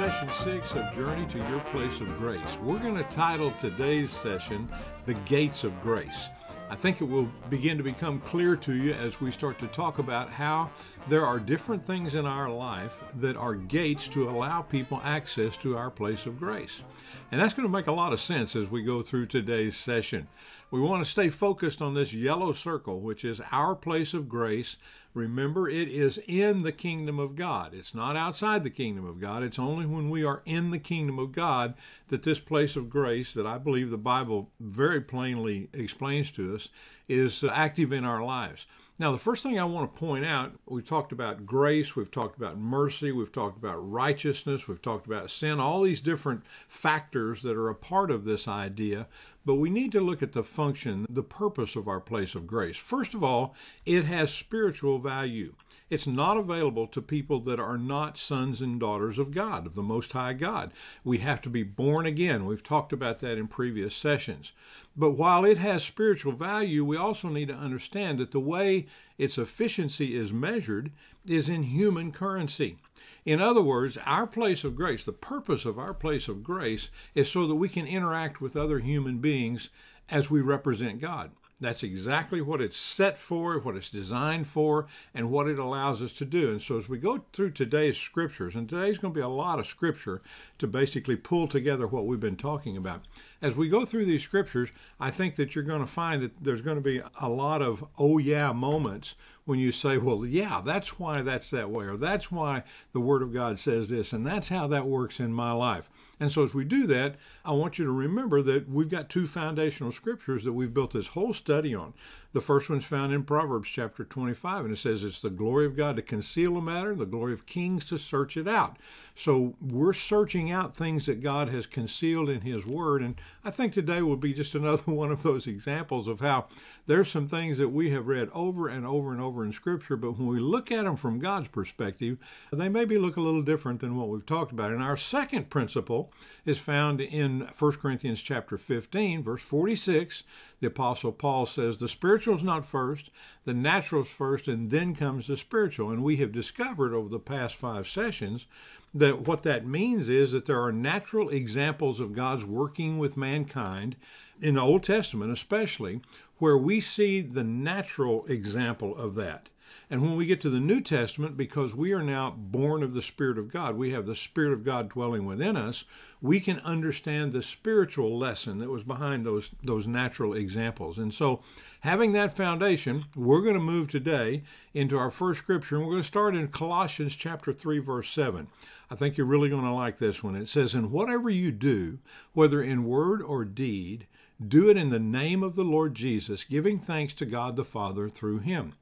session six of Journey to Your Place of Grace. We're going to title today's session The Gates of Grace. I think it will begin to become clear to you as we start to talk about how there are different things in our life that are gates to allow people access to our place of grace. And that's going to make a lot of sense as we go through today's session. We want to stay focused on this yellow circle, which is our place of grace. Remember, it is in the kingdom of God. It's not outside the kingdom of God. It's only when we are in the kingdom of God that this place of grace, that I believe the Bible very plainly explains to us, is uh, active in our lives. Now, the first thing I want to point out, we've talked about grace, we've talked about mercy, we've talked about righteousness, we've talked about sin, all these different factors that are a part of this idea. But we need to look at the function, the purpose of our place of grace. First of all, it has spiritual value. It's not available to people that are not sons and daughters of God, of the Most High God. We have to be born again. We've talked about that in previous sessions. But while it has spiritual value, we also need to understand that the way its efficiency is measured is in human currency. In other words, our place of grace, the purpose of our place of grace, is so that we can interact with other human beings as we represent God. That's exactly what it's set for, what it's designed for, and what it allows us to do. And so, as we go through today's scriptures, and today's going to be a lot of scripture to basically pull together what we've been talking about. As we go through these scriptures, I think that you're going to find that there's going to be a lot of oh yeah moments when you say, well, yeah, that's why that's that way, or that's why the Word of God says this, and that's how that works in my life. And so, as we do that, I want you to remember that we've got two foundational scriptures that we've built this whole study on. The first one's found in Proverbs chapter 25, and it says it's the glory of God to conceal a matter, the glory of kings to search it out. So we're searching out things that God has concealed in His Word, and I think today will be just another one of those examples of how there's some things that we have read over and over and over in Scripture, but when we look at them from God's perspective, they maybe look a little different than what we've talked about. And our second principle is found in 1 Corinthians chapter 15, verse 46. The Apostle Paul says, The spiritual is not first, the natural is first, and then comes the spiritual. And we have discovered over the past five sessions that what that means is that there are natural examples of God's working with mankind in the Old Testament, especially, where we see the natural example of that. And when we get to the New Testament, because we are now born of the Spirit of God, we have the Spirit of God dwelling within us, we can understand the spiritual lesson that was behind those, those natural examples. And so, having that foundation, we're going to move today into our first scripture, and we're going to start in Colossians chapter 3, verse 7. I think you're really going to like this one. It says, And whatever you do, whether in word or deed, do it in the name of the Lord Jesus, giving thanks to God the Father through him.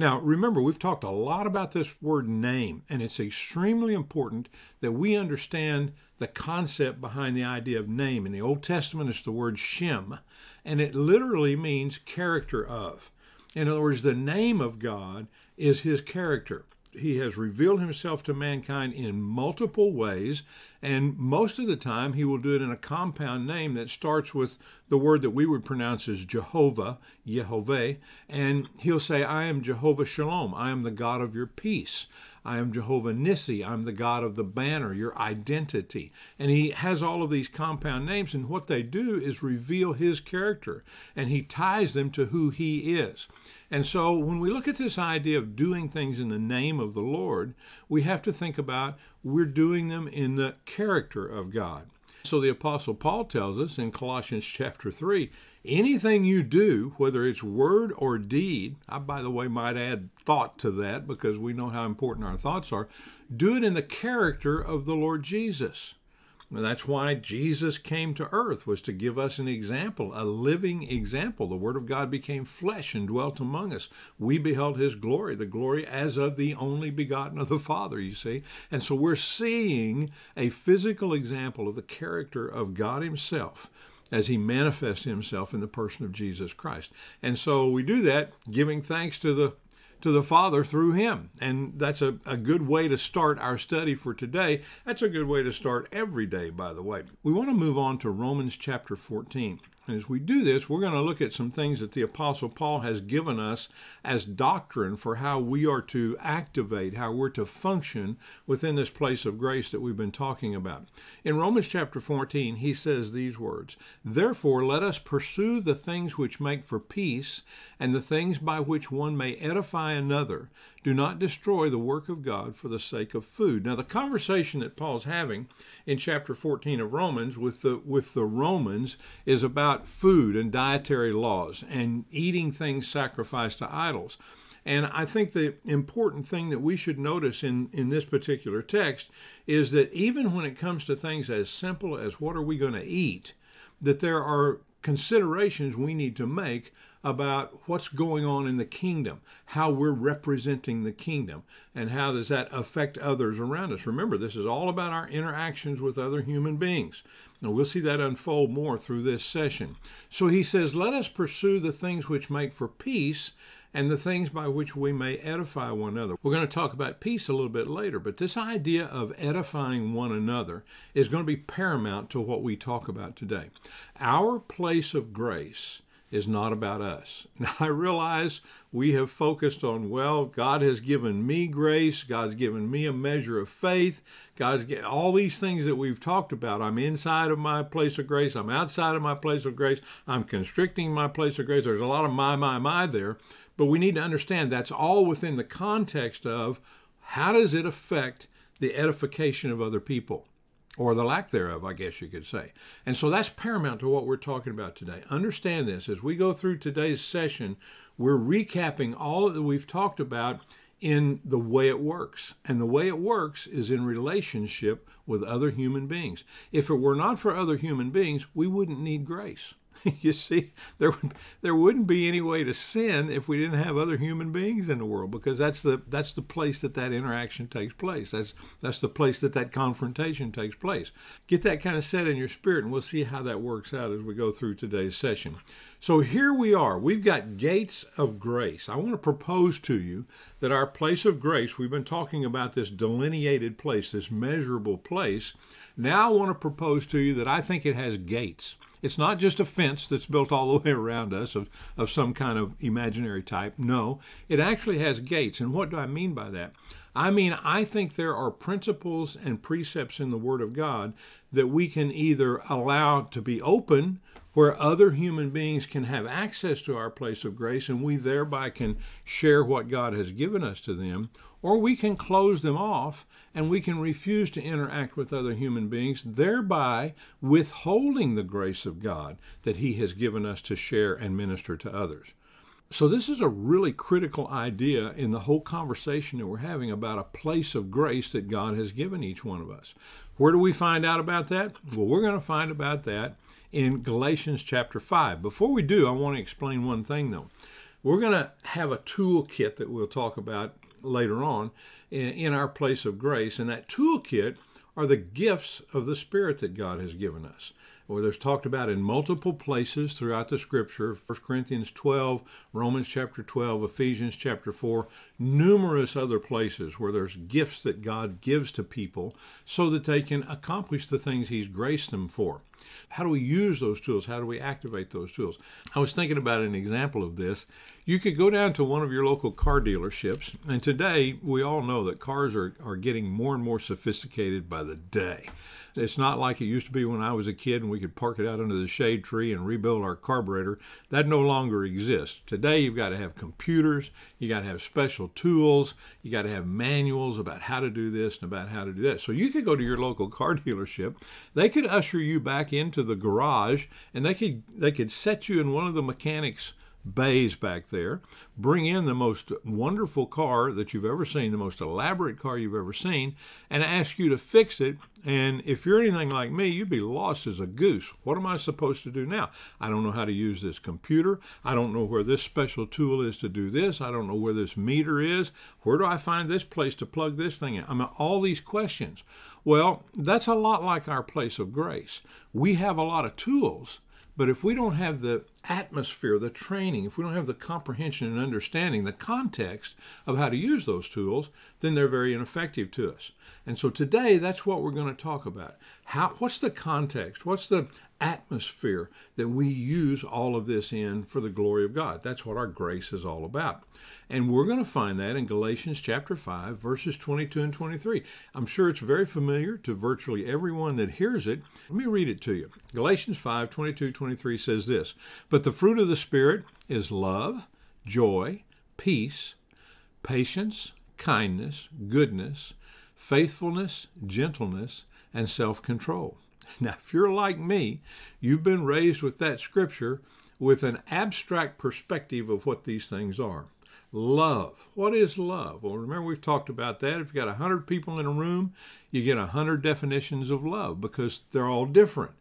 Now, remember, we've talked a lot about this word name, and it's extremely important that we understand the concept behind the idea of name. In the Old Testament, it's the word Shem, and it literally means character of. In other words, the name of God is his character he has revealed himself to mankind in multiple ways, and most of the time he will do it in a compound name that starts with the word that we would pronounce as Jehovah, Yehovah, and he'll say, I am Jehovah Shalom, I am the God of your peace. I am Jehovah Nissi. I'm the God of the banner, your identity. And he has all of these compound names, and what they do is reveal his character, and he ties them to who he is. And so when we look at this idea of doing things in the name of the Lord, we have to think about we're doing them in the character of God. So the Apostle Paul tells us in Colossians chapter 3 anything you do, whether it's word or deed, I, by the way, might add thought to that because we know how important our thoughts are, do it in the character of the Lord Jesus. That's why Jesus came to earth was to give us an example, a living example. The word of God became flesh and dwelt among us. We beheld his glory, the glory as of the only begotten of the Father, you see. And so we're seeing a physical example of the character of God himself as he manifests himself in the person of Jesus Christ. And so we do that giving thanks to the to the Father through him. And that's a, a good way to start our study for today. That's a good way to start every day, by the way. We want to move on to Romans chapter 14. And as we do this, we're going to look at some things that the Apostle Paul has given us as doctrine for how we are to activate, how we're to function within this place of grace that we've been talking about. In Romans chapter 14, he says these words Therefore, let us pursue the things which make for peace and the things by which one may edify another. Do not destroy the work of God for the sake of food. Now, the conversation that Paul's having in chapter 14 of Romans with the with the Romans is about food and dietary laws and eating things sacrificed to idols. And I think the important thing that we should notice in, in this particular text is that even when it comes to things as simple as what are we going to eat, that there are considerations we need to make about what's going on in the kingdom, how we're representing the kingdom, and how does that affect others around us. Remember, this is all about our interactions with other human beings. Now, we'll see that unfold more through this session. So he says, Let us pursue the things which make for peace and the things by which we may edify one another. We're going to talk about peace a little bit later, but this idea of edifying one another is going to be paramount to what we talk about today. Our place of grace is not about us. Now, I realize we have focused on, well, God has given me grace, God's given me a measure of faith, God's all these things that we've talked about. I'm inside of my place of grace, I'm outside of my place of grace, I'm constricting my place of grace. There's a lot of my, my, my there, but we need to understand that's all within the context of how does it affect the edification of other people? or the lack thereof, I guess you could say. And so that's paramount to what we're talking about today. Understand this as we go through today's session, we're recapping all that we've talked about in the way it works. And the way it works is in relationship with other human beings. If it were not for other human beings, we wouldn't need grace. you see, there would there wouldn't be any way to sin if we didn't have other human beings in the world, because that's the that's the place that that interaction takes place. That's that's the place that that confrontation takes place. Get that kind of set in your spirit, and we'll see how that works out as we go through today's session. So here we are. We've got gates of grace. I want to propose to you that our place of grace. We've been talking about this delineated place, this measurable place. Now I want to propose to you that I think it has gates. It's not just a fence that's built all the way around us of, of some kind of imaginary type. No, it actually has gates. And what do I mean by that? I mean, I think there are principles and precepts in the Word of God that we can either allow to be open where other human beings can have access to our place of grace and we thereby can share what God has given us to them, or we can close them off and we can refuse to interact with other human beings, thereby withholding the grace of God that He has given us to share and minister to others. So, this is a really critical idea in the whole conversation that we're having about a place of grace that God has given each one of us. Where do we find out about that? Well, we're going to find about that in Galatians chapter 5. Before we do, I want to explain one thing though. We're going to have a toolkit that we'll talk about later on in, our place of grace. And that toolkit are the gifts of the Spirit that God has given us. Or there's talked about in multiple places throughout the scripture 1 Corinthians 12, Romans chapter 12, Ephesians chapter 4, numerous other places where there's gifts that God gives to people so that they can accomplish the things He's graced them for. How do we use those tools? How do we activate those tools? I was thinking about an example of this. You could go down to one of your local car dealerships, and today we all know that cars are, are getting more and more sophisticated by the day. It's not like it used to be when I was a kid and we could park it out under the shade tree and rebuild our carburetor. That no longer exists. Today you've got to have computers, you got to have special tools, you got to have manuals about how to do this and about how to do that. So you could go to your local car dealership. They could usher you back into the garage and they could they could set you in one of the mechanics bays back there, bring in the most wonderful car that you've ever seen, the most elaborate car you've ever seen, and ask you to fix it. And if you're anything like me, you'd be lost as a goose. What am I supposed to do now? I don't know how to use this computer. I don't know where this special tool is to do this. I don't know where this meter is. Where do I find this place to plug this thing in? I mean, all these questions. Well, that's a lot like our place of grace. We have a lot of tools but if we don't have the atmosphere, the training, if we don't have the comprehension and understanding, the context of how to use those tools, then they're very ineffective to us. And so today, that's what we're going to talk about. How, what's the context? What's the atmosphere that we use all of this in for the glory of God? That's what our grace is all about. And we're going to find that in Galatians chapter 5, verses 22 and 23. I'm sure it's very familiar to virtually everyone that hears it. Let me read it to you. Galatians 5, 22, 23 says this But the fruit of the Spirit is love, joy, peace, patience, kindness, goodness, faithfulness, gentleness, and self control. Now, if you're like me, you've been raised with that scripture with an abstract perspective of what these things are. Love. What is love? Well, remember we've talked about that. If you've got 100 people in a room, you get 100 definitions of love because they're all different.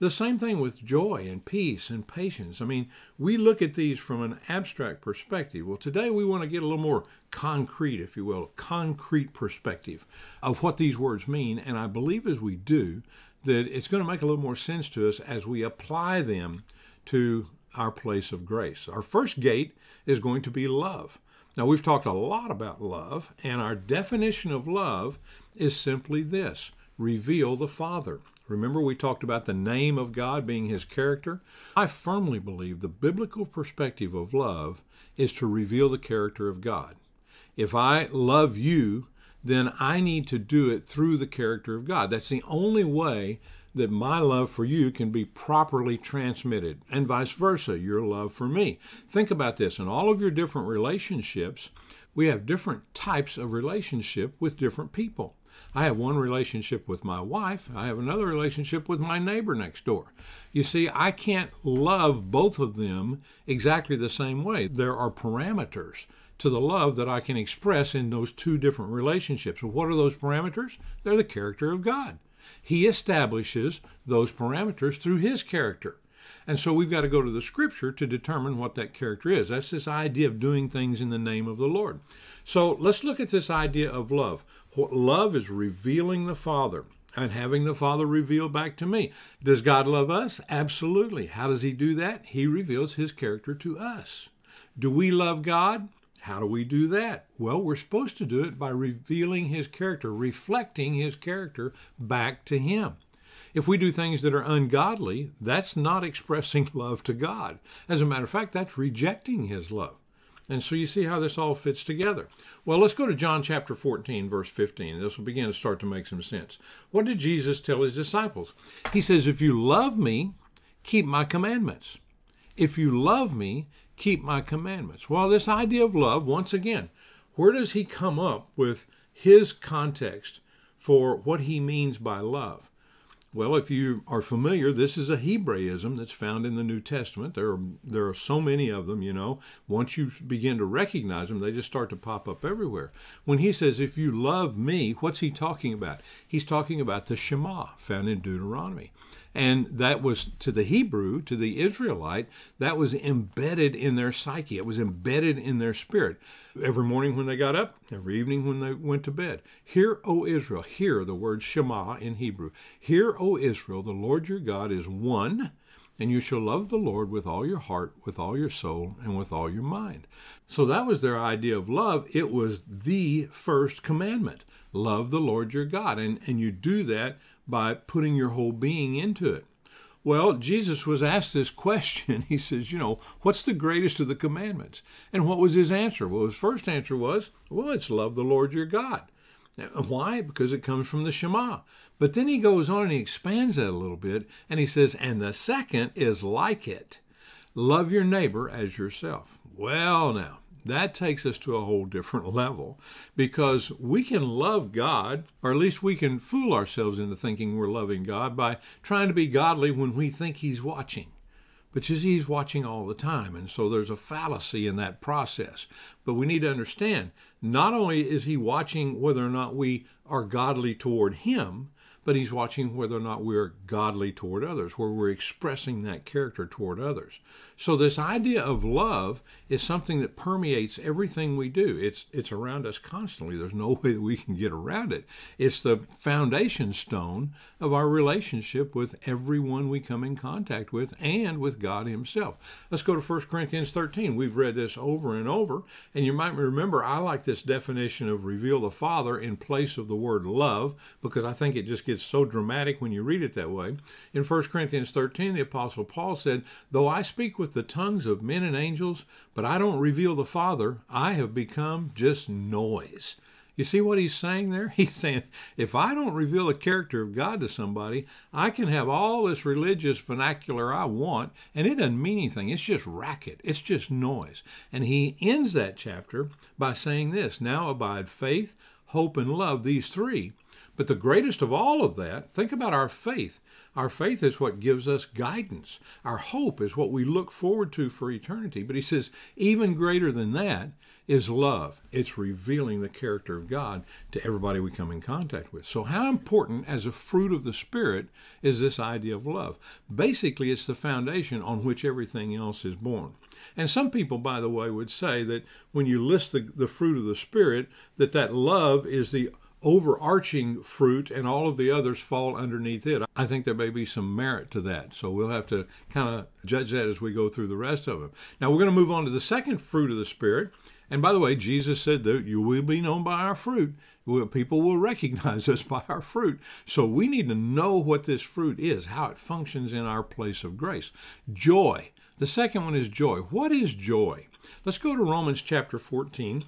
The same thing with joy and peace and patience. I mean, we look at these from an abstract perspective. Well, today we want to get a little more concrete, if you will, concrete perspective of what these words mean. And I believe as we do, that it's going to make a little more sense to us as we apply them to our place of grace. Our first gate is going to be love. Now, we've talked a lot about love, and our definition of love is simply this reveal the Father. Remember, we talked about the name of God being his character? I firmly believe the biblical perspective of love is to reveal the character of God. If I love you, then I need to do it through the character of God. That's the only way that my love for you can be properly transmitted, and vice versa, your love for me. Think about this in all of your different relationships, we have different types of relationship with different people. I have one relationship with my wife. I have another relationship with my neighbor next door. You see, I can't love both of them exactly the same way. There are parameters to the love that I can express in those two different relationships. what are those parameters? They're the character of God. He establishes those parameters through his character. And so we've got to go to the scripture to determine what that character is. That's this idea of doing things in the name of the Lord. So let's look at this idea of love. What Love is revealing the Father and having the Father reveal back to me. Does God love us? Absolutely. How does He do that? He reveals His character to us. Do we love God? How do we do that? Well, we're supposed to do it by revealing his character, reflecting his character back to him. If we do things that are ungodly, that's not expressing love to God. As a matter of fact, that's rejecting his love. And so you see how this all fits together. Well, let's go to John chapter 14, verse 15. This will begin to start to make some sense. What did Jesus tell his disciples? He says, If you love me, keep my commandments. If you love me, keep my commandments. Well, this idea of love, once again, where does he come up with his context for what he means by love? Well, if you are familiar, this is a Hebraism that's found in the New Testament. There are, there are so many of them, you know. Once you begin to recognize them, they just start to pop up everywhere. When he says, if you love me, what's he talking about? He's talking about the Shema found in Deuteronomy. And that was to the Hebrew, to the Israelite, that was embedded in their psyche. It was embedded in their spirit. Every morning when they got up, every evening when they went to bed. Hear, O Israel, hear the word Shema in Hebrew. Hear, O Israel, the Lord your God is one, and you shall love the Lord with all your heart, with all your soul, and with all your mind. So that was their idea of love. It was the first commandment love the Lord your God. And, and you do that by putting your whole being into it. Well, Jesus was asked this question. He says, You know, what's the greatest of the commandments? And what was his answer? Well, his first answer was, Well, it's love the Lord your God. Why? Because it comes from the Shema. But then he goes on and he expands that a little bit and he says, And the second is like it love your neighbor as yourself. Well, now, that takes us to a whole different level because we can love God, or at least we can fool ourselves into thinking we're loving God by trying to be godly when we think He's watching. But you see, He's watching all the time, and so there's a fallacy in that process. But we need to understand not only is He watching whether or not we are godly toward Him, but he's watching whether or not we're godly toward others, where we're expressing that character toward others. So this idea of love is something that permeates everything we do. It's it's around us constantly. There's no way that we can get around it. It's the foundation stone of our relationship with everyone we come in contact with and with God himself. Let's go to 1 Corinthians 13. We've read this over and over, and you might remember I like this definition of reveal the Father in place of the word love because I think it just gets so dramatic when you read it that way. In 1 Corinthians 13, the apostle Paul said, "Though I speak with the tongues of men and angels, but I don't reveal the Father, I have become just noise. You see what he's saying there? He's saying, if I don't reveal the character of God to somebody, I can have all this religious vernacular I want, and it doesn't mean anything. It's just racket, it's just noise. And he ends that chapter by saying this Now abide faith, hope, and love, these three. But the greatest of all of that, think about our faith. Our faith is what gives us guidance. Our hope is what we look forward to for eternity. But he says, even greater than that is love. It's revealing the character of God to everybody we come in contact with. So, how important as a fruit of the Spirit is this idea of love? Basically, it's the foundation on which everything else is born. And some people, by the way, would say that when you list the, the fruit of the Spirit, that that love is the overarching fruit and all of the others fall underneath it. I think there may be some merit to that. So we'll have to kind of judge that as we go through the rest of them. Now we're going to move on to the second fruit of the Spirit. And by the way, Jesus said that you will be known by our fruit. People will recognize us by our fruit. So we need to know what this fruit is, how it functions in our place of grace. Joy. The second one is joy. What is joy? Let's go to Romans chapter 14.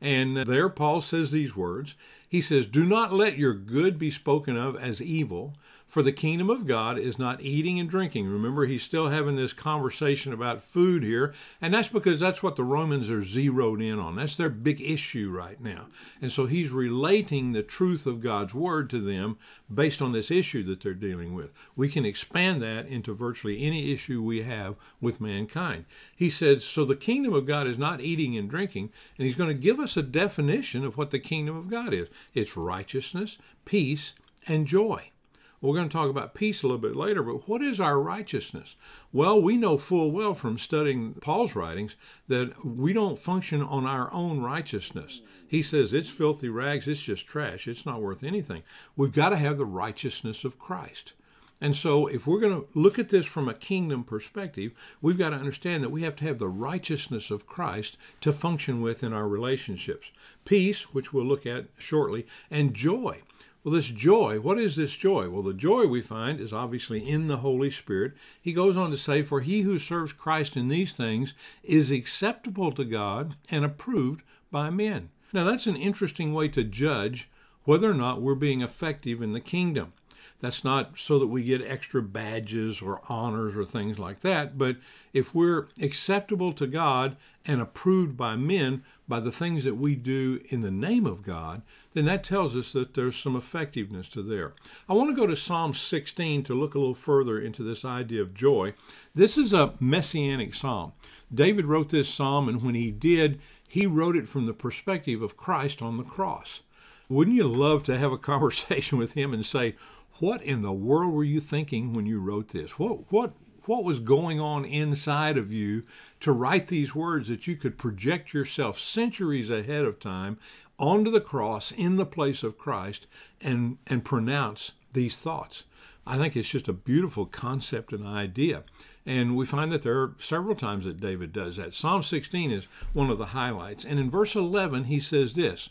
And there Paul says these words. He says, Do not let your good be spoken of as evil, for the kingdom of God is not eating and drinking. Remember, he's still having this conversation about food here, and that's because that's what the Romans are zeroed in on. That's their big issue right now. And so he's relating the truth of God's word to them based on this issue that they're dealing with. We can expand that into virtually any issue we have with mankind. He said, So the kingdom of God is not eating and drinking, and he's going to give us a definition of what the kingdom of God is it's righteousness, peace, and joy. We're going to talk about peace a little bit later, but what is our righteousness? Well, we know full well from studying Paul's writings that we don't function on our own righteousness. He says it's filthy rags, it's just trash, it's not worth anything. We've got to have the righteousness of Christ. And so, if we're going to look at this from a kingdom perspective, we've got to understand that we have to have the righteousness of Christ to function with in our relationships. Peace, which we'll look at shortly, and joy. Well, this joy, what is this joy? Well, the joy we find is obviously in the Holy Spirit. He goes on to say, For he who serves Christ in these things is acceptable to God and approved by men. Now, that's an interesting way to judge whether or not we're being effective in the kingdom. That's not so that we get extra badges or honors or things like that, but if we're acceptable to God and approved by men by the things that we do in the name of God, then that tells us that there's some effectiveness to there. I want to go to Psalm 16 to look a little further into this idea of joy. This is a messianic psalm. David wrote this psalm, and when he did, he wrote it from the perspective of Christ on the cross. Wouldn't you love to have a conversation with him and say, what in the world were you thinking when you wrote this? What what what was going on inside of you to write these words that you could project yourself centuries ahead of time onto the cross in the place of Christ and and pronounce these thoughts? I think it's just a beautiful concept and idea. And we find that there are several times that David does that. Psalm 16 is one of the highlights. And in verse 11, he says this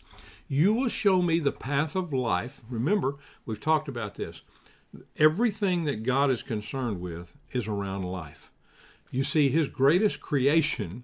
you will show me the path of life. Remember, we've talked about this. Everything that God is concerned with is around life. You see, his greatest creation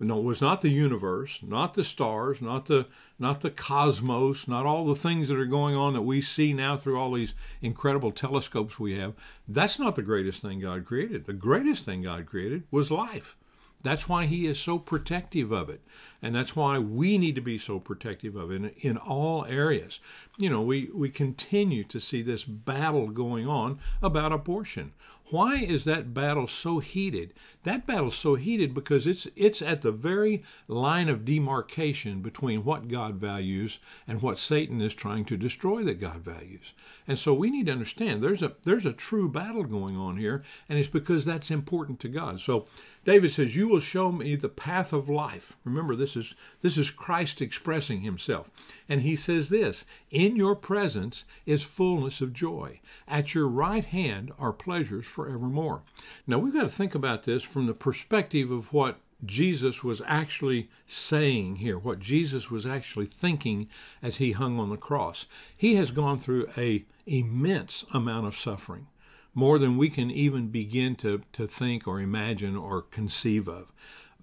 no, was not the universe, not the stars, not the not the cosmos, not all the things that are going on that we see now through all these incredible telescopes we have. That's not the greatest thing God created. The greatest thing God created was life That's why he is so protective of it. And that's why we need to be so protective of it in, in all areas. You know, we, we continue to see this battle going on about abortion. Why is that battle so heated? That battle's so heated because it's it's at the very line of demarcation between what God values and what Satan is trying to destroy that God values. And so we need to understand there's a there's a true battle going on here, and it's because that's important to God. So David says, "You will show me the path of life." Remember, this is this is Christ expressing himself, and he says this: "In your presence is fullness of joy; at your right hand are pleasures forevermore." Now we've got to think about this from the perspective of what Jesus was actually saying here, what Jesus was actually thinking as he hung on the cross. He has gone through a immense amount of suffering more than we can even begin to, to think or imagine or conceive of.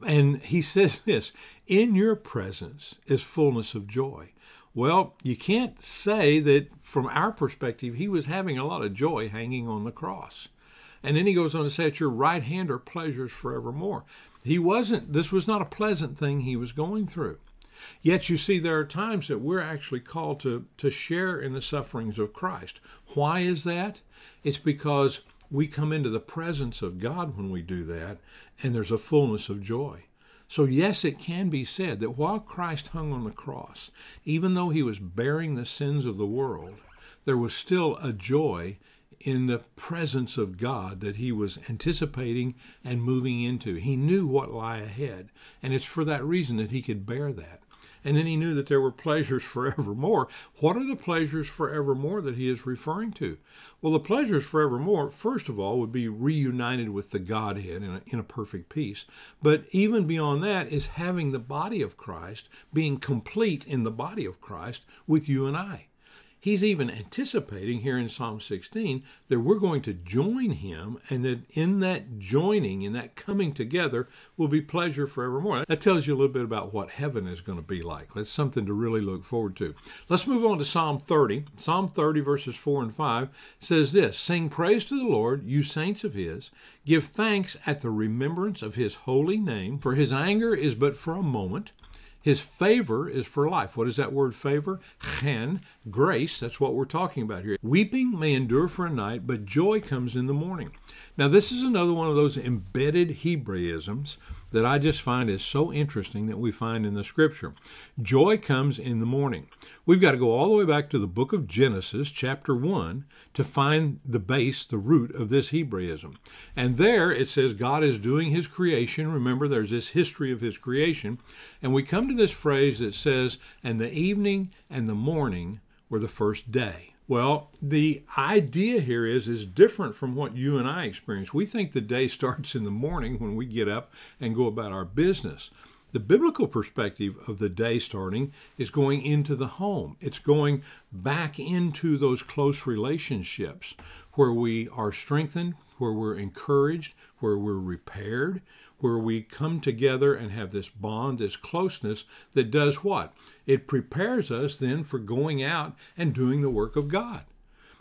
And he says this In your presence is fullness of joy. Well, you can't say that from our perspective, he was having a lot of joy hanging on the cross. And then he goes on to say, At your right hand are pleasures forevermore. He wasn't, this was not a pleasant thing he was going through. Yet you see, there are times that we're actually called to, to share in the sufferings of Christ. Why is that? It's because we come into the presence of God when we do that, and there's a fullness of joy. So, yes, it can be said that while Christ hung on the cross, even though he was bearing the sins of the world, there was still a joy in the presence of God that he was anticipating and moving into. He knew what lay ahead, and it's for that reason that he could bear that. And then he knew that there were pleasures forevermore. What are the pleasures forevermore that he is referring to? Well, the pleasures forevermore, first of all, would be reunited with the Godhead in a, in a perfect peace. But even beyond that is having the body of Christ, being complete in the body of Christ with you and I. He's even anticipating here in Psalm 16 that we're going to join him and that in that joining, in that coming together, will be pleasure forevermore. That tells you a little bit about what heaven is going to be like. That's something to really look forward to. Let's move on to Psalm 30. Psalm 30, verses 4 and 5 says this Sing praise to the Lord, you saints of his. Give thanks at the remembrance of his holy name, for his anger is but for a moment his favor is for life. What is that word favor? Chen, grace. That's what we're talking about here. Weeping may endure for a night, but joy comes in the morning. Now, this is another one of those embedded Hebraisms that I just find is so interesting that we find in the scripture. Joy comes in the morning. We've got to go all the way back to the book of Genesis, chapter 1, to find the base, the root of this Hebraism. And there it says God is doing his creation. Remember, there's this history of his creation. And we come to this phrase that says, and the evening and the morning were the first day. Well, the idea here is is different from what you and I experience. We think the day starts in the morning when we get up and go about our business. The biblical perspective of the day starting is going into the home. It's going back into those close relationships where we are strengthened, where we're encouraged, where we're repaired, where we come together and have this bond, this closeness that does what? It prepares us then for going out and doing the work of God.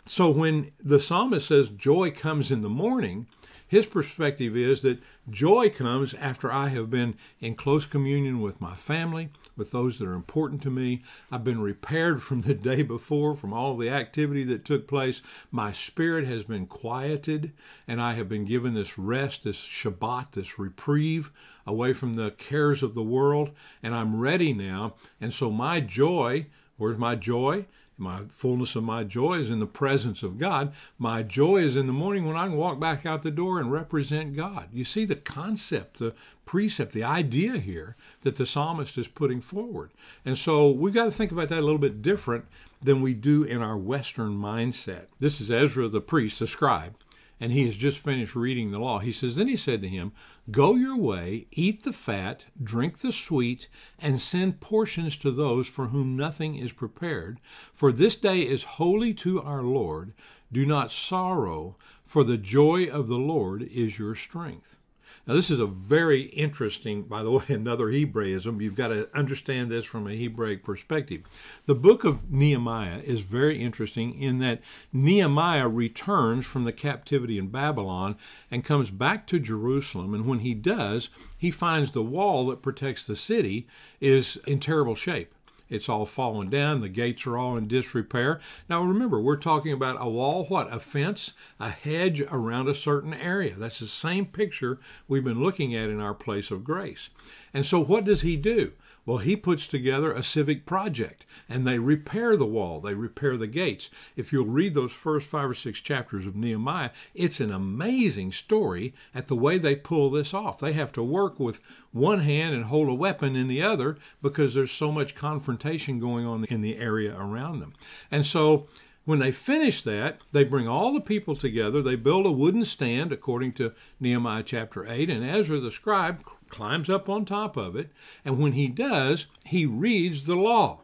So when the psalmist says joy comes in the morning, his perspective is that joy comes after I have been in close communion with my family, with those that are important to me. I've been repaired from the day before, from all the activity that took place. My spirit has been quieted, and I have been given this rest, this Shabbat, this reprieve away from the cares of the world, and I'm ready now. And so my joy, where's my joy? My fullness of my joy is in the presence of God. My joy is in the morning when I can walk back out the door and represent God. You see the concept, the precept, the idea here that the psalmist is putting forward. And so we've got to think about that a little bit different than we do in our Western mindset. This is Ezra the priest, the scribe and he has just finished reading the law. He says, Then he said to him, Go your way, eat the fat, drink the sweet, and send portions to those for whom nothing is prepared. For this day is holy to our Lord. Do not sorrow, for the joy of the Lord is your strength. Now, this is a very interesting, by the way, another Hebraism. You've got to understand this from a Hebraic perspective. The book of Nehemiah is very interesting in that Nehemiah returns from the captivity in Babylon and comes back to Jerusalem. And when he does, he finds the wall that protects the city is in terrible shape. It's all fallen down. The gates are all in disrepair. Now remember, we're talking about a wall, what? A fence, a hedge around a certain area. That's the same picture we've been looking at in our place of grace. And so what does he do? Well, he puts together a civic project and they repair the wall, they repair the gates. If you'll read those first five or six chapters of Nehemiah, it's an amazing story at the way they pull this off. They have to work with one hand and hold a weapon in the other because there's so much confrontation going on in the area around them. And so when they finish that, they bring all the people together. They build a wooden stand, according to Nehemiah chapter 8, and Ezra the scribe climbs up on top of it, and when he does, he reads the law.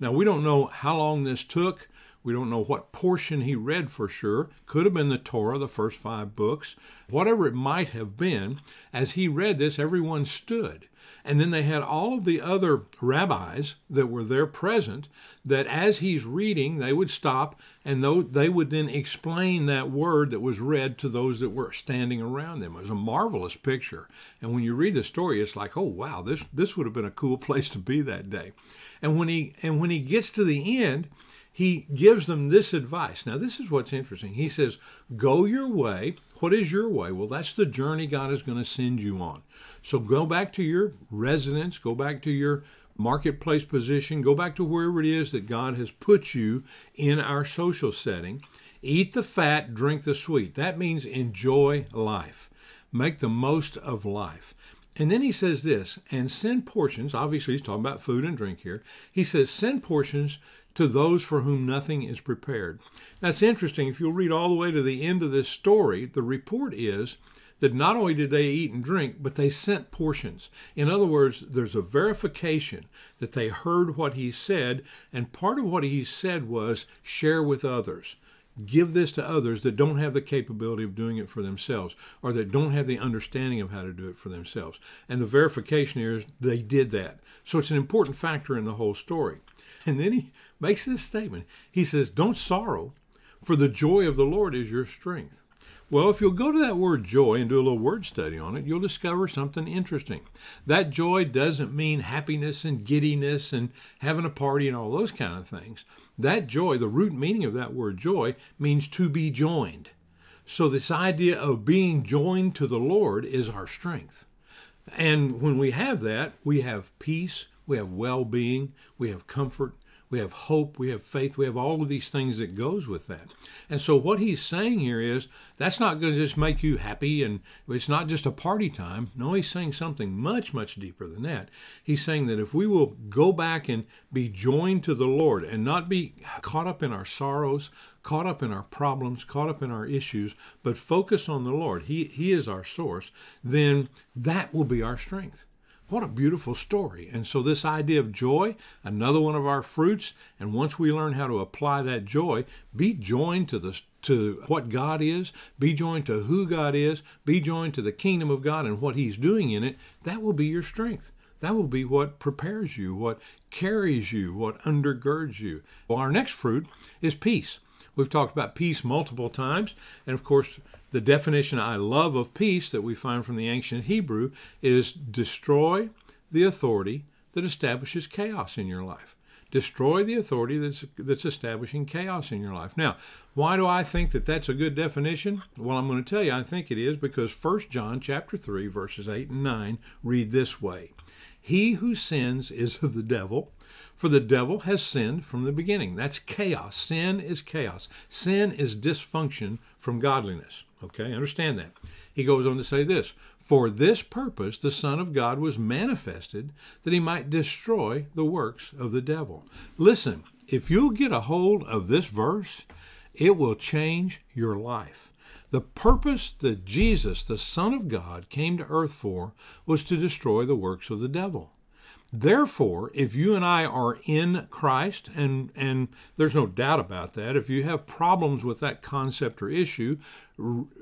Now, we don't know how long this took. We don't know what portion he read for sure. Could have been the Torah, the first five books. Whatever it might have been, as he read this, everyone stood. And then they had all of the other rabbis that were there present that as he's reading, they would stop and they would then explain that word that was read to those that were standing around them. It was a marvelous picture. And when you read the story, it's like, oh wow, this this would have been a cool place to be that day. And when he and when he gets to the end, he gives them this advice. Now, this is what's interesting. He says, Go your way. What is your way? Well, that's the journey God is going to send you on. So go back to your residence, go back to your marketplace position, go back to wherever it is that God has put you in our social setting. Eat the fat, drink the sweet. That means enjoy life. Make the most of life. And then he says this, and send portions. Obviously, he's talking about food and drink here. He says, send portions to those for whom nothing is prepared. That's interesting. If you'll read all the way to the end of this story, the report is that not only did they eat and drink, but they sent portions. In other words, there's a verification that they heard what he said, and part of what he said was share with others. Give this to others that don't have the capability of doing it for themselves or that don't have the understanding of how to do it for themselves. And the verification here is they did that. So it's an important factor in the whole story. And then he makes this statement. He says, Don't sorrow, for the joy of the Lord is your strength. Well, if you'll go to that word joy and do a little word study on it, you'll discover something interesting. That joy doesn't mean happiness and giddiness and having a party and all those kind of things. That joy, the root meaning of that word joy, means to be joined. So, this idea of being joined to the Lord is our strength. And when we have that, we have peace, we have well-being, we have comfort, we have hope, we have faith, we have all of these things that goes with that. And so what he's saying here is that's not going to just make you happy and it's not just a party time. No, he's saying something much, much deeper than that. He's saying that if we will go back and be joined to the Lord and not be caught up in our sorrows, caught up in our problems, caught up in our issues, but focus on the Lord, he, he is our source, then that will be our strength. What a beautiful story. And so, this idea of joy, another one of our fruits, and once we learn how to apply that joy, be joined to the to what God is, be joined to who God is, be joined to the kingdom of God and what He's doing in it, that will be your strength. That will be what prepares you, what carries you, what undergirds you. Well, our next fruit is peace. We've talked about peace multiple times, and of course, the definition I love of peace that we find from the ancient Hebrew is destroy the authority that establishes chaos in your life. Destroy the authority that's, that's establishing chaos in your life. Now, why do I think that that's a good definition? Well, I'm going to tell you I think it is because 1 John chapter 3 verses 8 and 9 read this way. He who sins is of the devil, for the devil has sinned from the beginning. That's chaos. Sin is chaos. Sin is dysfunction from godliness. Okay, understand that. He goes on to say this For this purpose the Son of God was manifested, that he might destroy the works of the devil. Listen, if you'll get a hold of this verse, it will change your life. The purpose that Jesus, the Son of God, came to earth for was to destroy the works of the devil. Therefore, if you and I are in Christ, and, and there's no doubt about that, if you have problems with that concept or issue,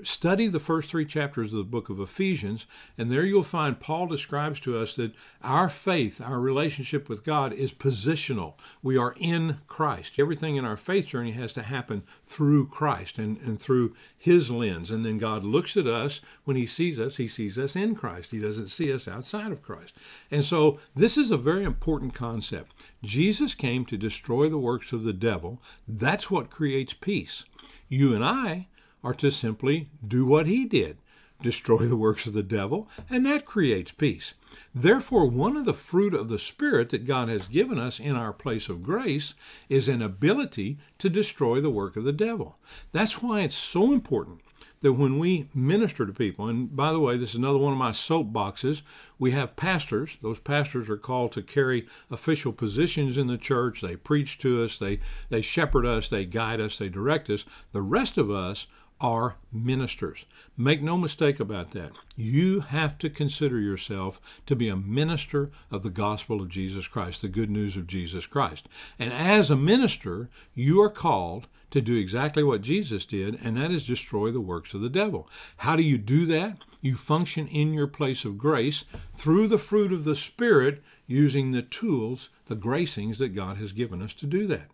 study the first three chapters of the book of Ephesians, and there you'll find Paul describes to us that our faith, our relationship with God, is positional. We are in Christ. Everything in our faith journey has to happen through Christ and, and through His lens. And then God looks at us when He sees us, He sees us in Christ. He doesn't see us outside of Christ. And so this is a very important concept. Jesus came to destroy the works of the devil. That's what creates peace. You and I are to simply do what he did destroy the works of the devil, and that creates peace. Therefore, one of the fruit of the Spirit that God has given us in our place of grace is an ability to destroy the work of the devil. That's why it's so important that when we minister to people, and by the way, this is another one of my soapboxes, we have pastors. Those pastors are called to carry official positions in the church. They preach to us, they, they shepherd us, they guide us, they direct us. The rest of us are ministers. Make no mistake about that. You have to consider yourself to be a minister of the gospel of Jesus Christ, the good news of Jesus Christ. And as a minister, you are called to do exactly what Jesus did, and that is destroy the works of the devil. How do you do that? You function in your place of grace through the fruit of the Spirit using the tools, the gracings that God has given us to do that.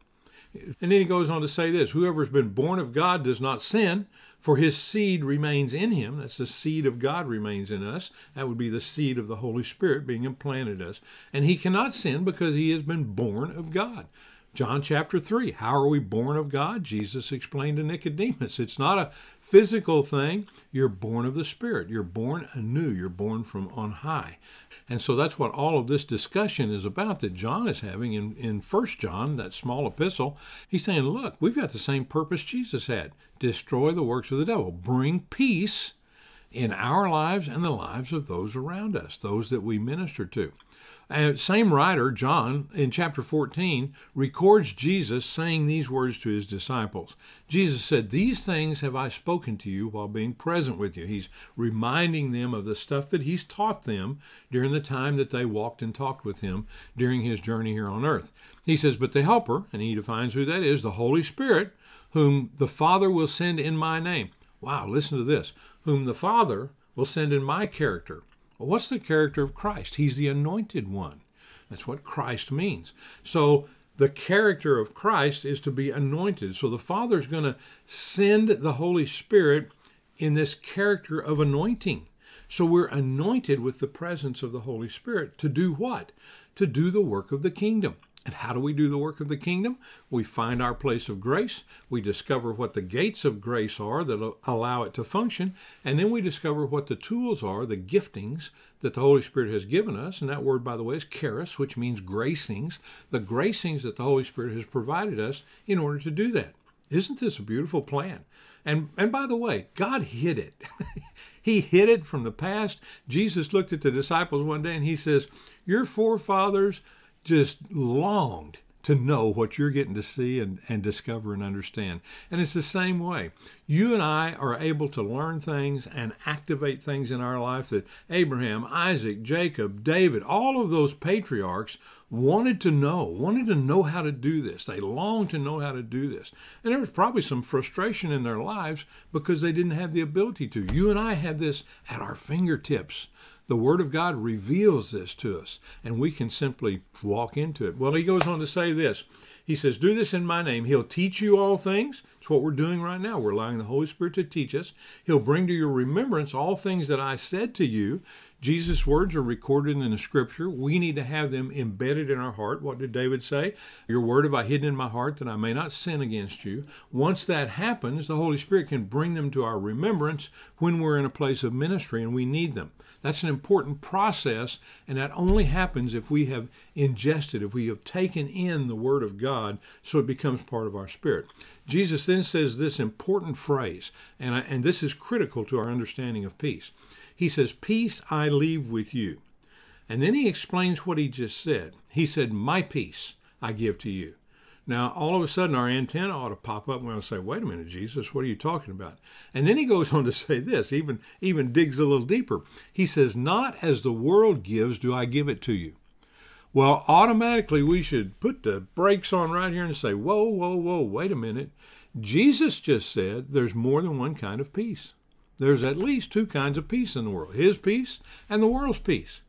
And then he goes on to say this Whoever has been born of God does not sin, for his seed remains in him. That's the seed of God remains in us. That would be the seed of the Holy Spirit being implanted in us. And he cannot sin because he has been born of God. John chapter 3. How are we born of God? Jesus explained to Nicodemus. It's not a physical thing. You're born of the Spirit. You're born anew. You're born from on high. And so that's what all of this discussion is about that John is having in, in 1 John, that small epistle. He's saying, look, we've got the same purpose Jesus had destroy the works of the devil, bring peace in our lives and the lives of those around us, those that we minister to. And same writer, John, in chapter 14, records Jesus saying these words to his disciples. Jesus said, These things have I spoken to you while being present with you. He's reminding them of the stuff that he's taught them during the time that they walked and talked with him during his journey here on earth. He says, But the Helper, and he defines who that is, the Holy Spirit, whom the Father will send in my name. Wow, listen to this. Whom the Father will send in my character. Well, what's the character of Christ? He's the anointed one. That's what Christ means. So the character of Christ is to be anointed. So the Father is going to send the Holy Spirit in this character of anointing. So we're anointed with the presence of the Holy Spirit to do what? To do the work of the kingdom. And how do we do the work of the kingdom? We find our place of grace. We discover what the gates of grace are that allow it to function. And then we discover what the tools are, the giftings that the Holy Spirit has given us. And that word, by the way, is charis, which means gracings. The gracings that the Holy Spirit has provided us in order to do that. Isn't this a beautiful plan? And, and by the way, God hid it. he hid it from the past. Jesus looked at the disciples one day and he says, Your forefathers just longed to know what you're getting to see and, and discover and understand. And it's the same way. You and I are able to learn things and activate things in our life that Abraham, Isaac, Jacob, David, all of those patriarchs wanted to know, wanted to know how to do this. They longed to know how to do this. And there was probably some frustration in their lives because they didn't have the ability to. You and I have this at our fingertips. The Word of God reveals this to us, and we can simply walk into it. Well, he goes on to say this. He says, Do this in my name. He'll teach you all things. It's what we're doing right now. We're allowing the Holy Spirit to teach us. He'll bring to your remembrance all things that I said to you. Jesus' words are recorded in the scripture. We need to have them embedded in our heart. What did David say? Your word have I hidden in my heart that I may not sin against you. Once that happens, the Holy Spirit can bring them to our remembrance when we're in a place of ministry and we need them. That's an important process, and that only happens if we have ingested, if we have taken in the Word of God so it becomes part of our spirit. Jesus then says this important phrase, and, I, and this is critical to our understanding of peace. He says, Peace I leave with you. And then he explains what he just said. He said, My peace I give to you. Now, all of a sudden, our antenna ought to pop up and we'll say, wait a minute, Jesus, what are you talking about? And then he goes on to say this, even, even digs a little deeper. He says, Not as the world gives, do I give it to you. Well, automatically, we should put the brakes on right here and say, whoa, whoa, whoa, wait a minute. Jesus just said there's more than one kind of peace. There's at least two kinds of peace in the world His peace and the world's peace.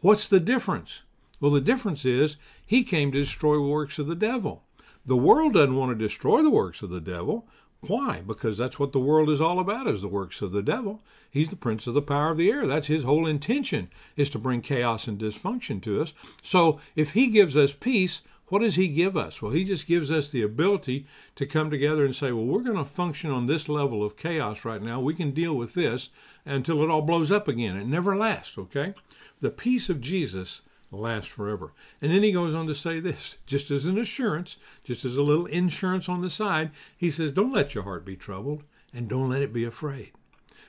What's the difference? Well, the difference is He came to destroy works of the devil. The world doesn't want to destroy the works of the devil. Why? Because that's what the world is all about is the works of the devil. He's the prince of the power of the air. That's his whole intention is to bring chaos and dysfunction to us. So if he gives us peace, what does he give us? Well, he just gives us the ability to come together and say, well, we're going to function on this level of chaos right now. We can deal with this until it all blows up again. It never lasts, okay? The peace of Jesus last forever. And then he goes on to say this, just as an assurance, just as a little insurance on the side, he says, Don't let your heart be troubled and don't let it be afraid.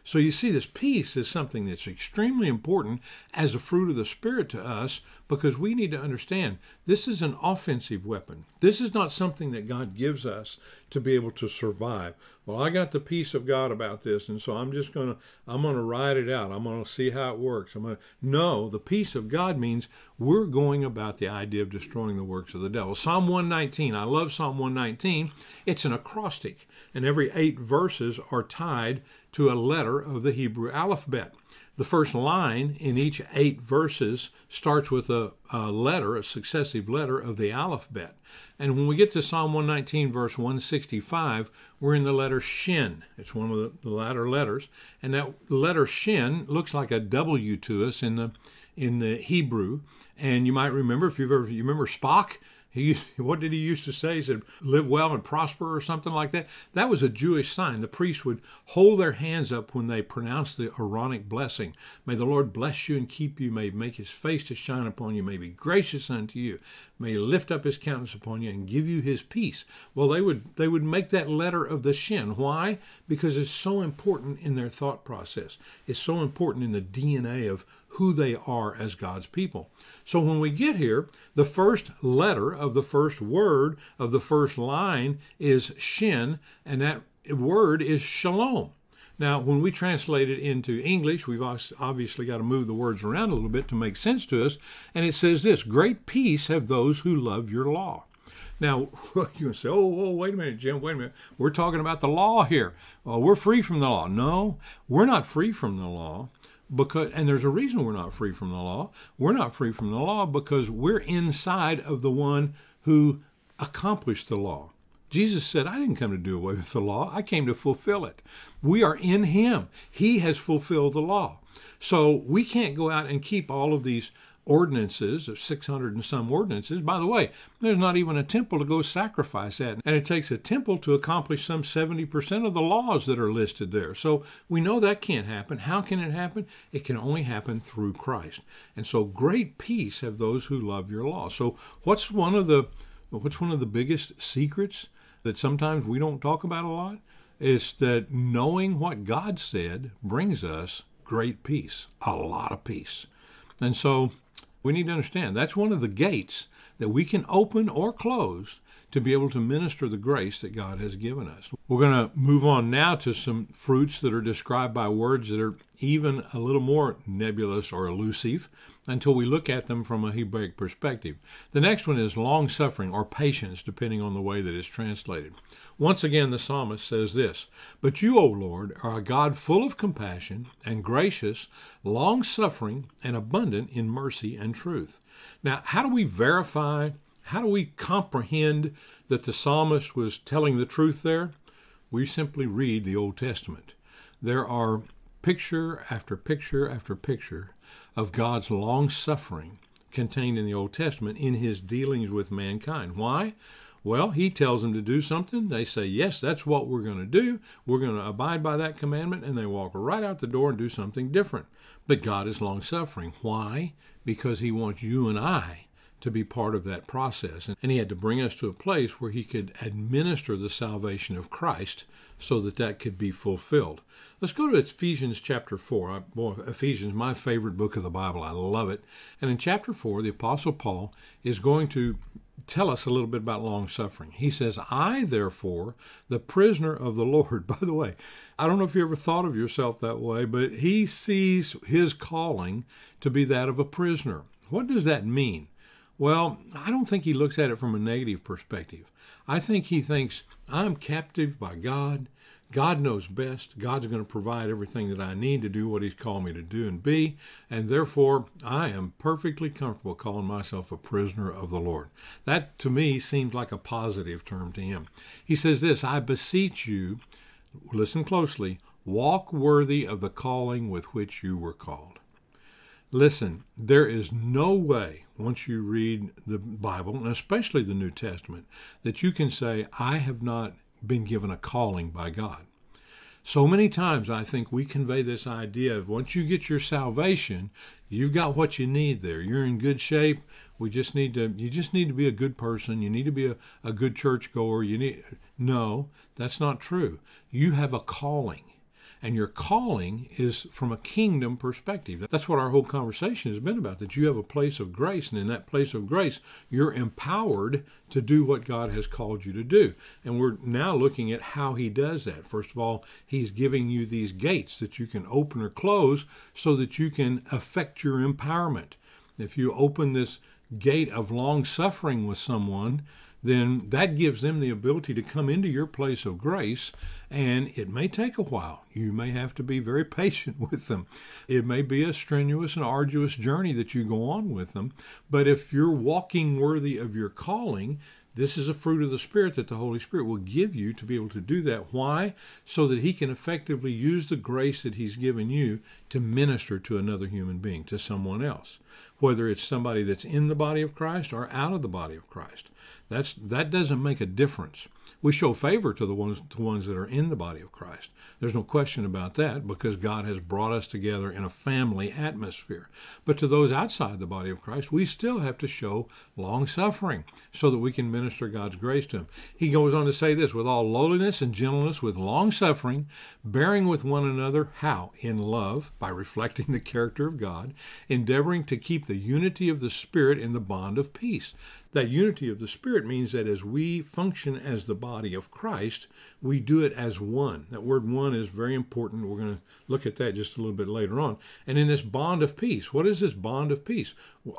So you see, this peace is something that's extremely important as a fruit of the Spirit to us because we need to understand this is an offensive weapon. This is not something that God gives us to be able to survive. Well, I got the peace of God about this, and so I'm just gonna I'm gonna ride it out. I'm gonna see how it works. I'm gonna no, the peace of God means we're going about the idea of destroying the works of the devil. Psalm 119. I love Psalm 119. It's an acrostic, and every eight verses are tied to a letter of the Hebrew alphabet. The first line in each eight verses starts with a, a, letter, a successive letter of the alphabet. And when we get to Psalm 119, verse 165, we're in the letter Shin. It's one of the, latter letters. And that letter Shin looks like a W to us in the in the Hebrew. And you might remember, if you've ever, you remember Spock? He, what did he used to say? He said, live well and prosper or something like that. That was a Jewish sign. The priests would hold their hands up when they pronounced the Aaronic blessing. May the Lord bless you and keep you. May make his face to shine upon you. May be gracious unto you. May he lift up his countenance upon you and give you his peace. Well, they would, they would make that letter of the shin. Why? Because it's so important in their thought process. It's so important in the DNA of who they are as God's people. So when we get here, the first letter of the first word of the first line is shin, and that word is shalom. Now, when we translate it into English, we've obviously got to move the words around a little bit to make sense to us. And it says this Great peace have those who love your law. Now, you can say, oh, oh, wait a minute, Jim, wait a minute. We're talking about the law here. Well, we're free from the law. No, we're not free from the law because and there's a reason we're not free from the law. We're not free from the law because we're inside of the one who accomplished the law. Jesus said, I didn't come to do away with the law. I came to fulfill it. We are in him. He has fulfilled the law. So we can't go out and keep all of these ordinances of 600 and some ordinances. By the way, there's not even a temple to go sacrifice at. And it takes a temple to accomplish some 70% of the laws that are listed there. So we know that can't happen. How can it happen? It can only happen through Christ. And so great peace have those who love your law. So what's one of the what's one of the biggest secrets that sometimes we don't talk about a lot? Is that knowing what God said brings us great peace, a lot of peace. And so we need to understand that's one of the gates that we can open or close to be able to minister the grace that God has given us. We're going to move on now to some fruits that are described by words that are even a little more nebulous or elusive until we look at them from a Hebraic perspective. The next one is long suffering or patience, depending on the way that it's translated. Once again, the psalmist says this But you, O Lord, are a God full of compassion and gracious, long suffering, and abundant in mercy and truth. Now, how do we verify, how do we comprehend that the psalmist was telling the truth there? We simply read the Old Testament. There are picture after picture after picture of God's long suffering contained in the Old Testament in his dealings with mankind. Why? Well, he tells them to do something. They say, Yes, that's what we're going to do. We're going to abide by that commandment. And they walk right out the door and do something different. But God is long suffering. Why? Because he wants you and I to be part of that process. And he had to bring us to a place where he could administer the salvation of Christ so that that could be fulfilled. Let's go to Ephesians chapter 4. Boy, Ephesians, my favorite book of the Bible. I love it. And in chapter 4, the Apostle Paul is going to tell us a little bit about long suffering. He says, I, therefore, the prisoner of the Lord. By the way, I don't know if you ever thought of yourself that way, but he sees his calling to be that of a prisoner. What does that mean? Well, I don't think he looks at it from a negative perspective. I think he thinks, I'm captive by God. God knows best. God's going to provide everything that I need to do what He's called me to do and be. And therefore, I am perfectly comfortable calling myself a prisoner of the Lord. That to me seems like a positive term to him. He says this I beseech you, listen closely, walk worthy of the calling with which you were called. Listen, there is no way, once you read the Bible, and especially the New Testament, that you can say, I have not been given a calling by God. So many times I think we convey this idea of once you get your salvation, you've got what you need there. You're in good shape. We just need to you just need to be a good person. You need to be a, a good church goer. You need No, that's not true. You have a calling. And your calling is from a kingdom perspective. That's what our whole conversation has been about, that you have a place of grace. And in that place of grace, you're empowered to do what God has called you to do. And we're now looking at how He does that. First of all, He's giving you these gates that you can open or close so that you can affect your empowerment. If you open this gate of long suffering with someone, then that gives them the ability to come into your place of grace. And it may take a while. You may have to be very patient with them. It may be a strenuous and arduous journey that you go on with them. But if you're walking worthy of your calling, this is a fruit of the Spirit that the Holy Spirit will give you to be able to do that. Why? So that He can effectively use the grace that He's given you to minister to another human being, to someone else, whether it's somebody that's in the body of Christ or out of the body of Christ. That's that doesn't make a difference. We show favor to the ones to ones that are in the body of Christ. There's no question about that because God has brought us together in a family atmosphere. But to those outside the body of Christ, we still have to show long suffering so that we can minister God's grace to them. He goes on to say this with all lowliness and gentleness, with long suffering, bearing with one another, how? In love, by reflecting the character of God, endeavoring to keep the unity of the Spirit in the bond of peace. That unity of the Spirit means that as we function as the body of Christ, we do it as one. That word one is very important. We're going to look at that just a little bit later on. And in this bond of peace, what is this bond of peace?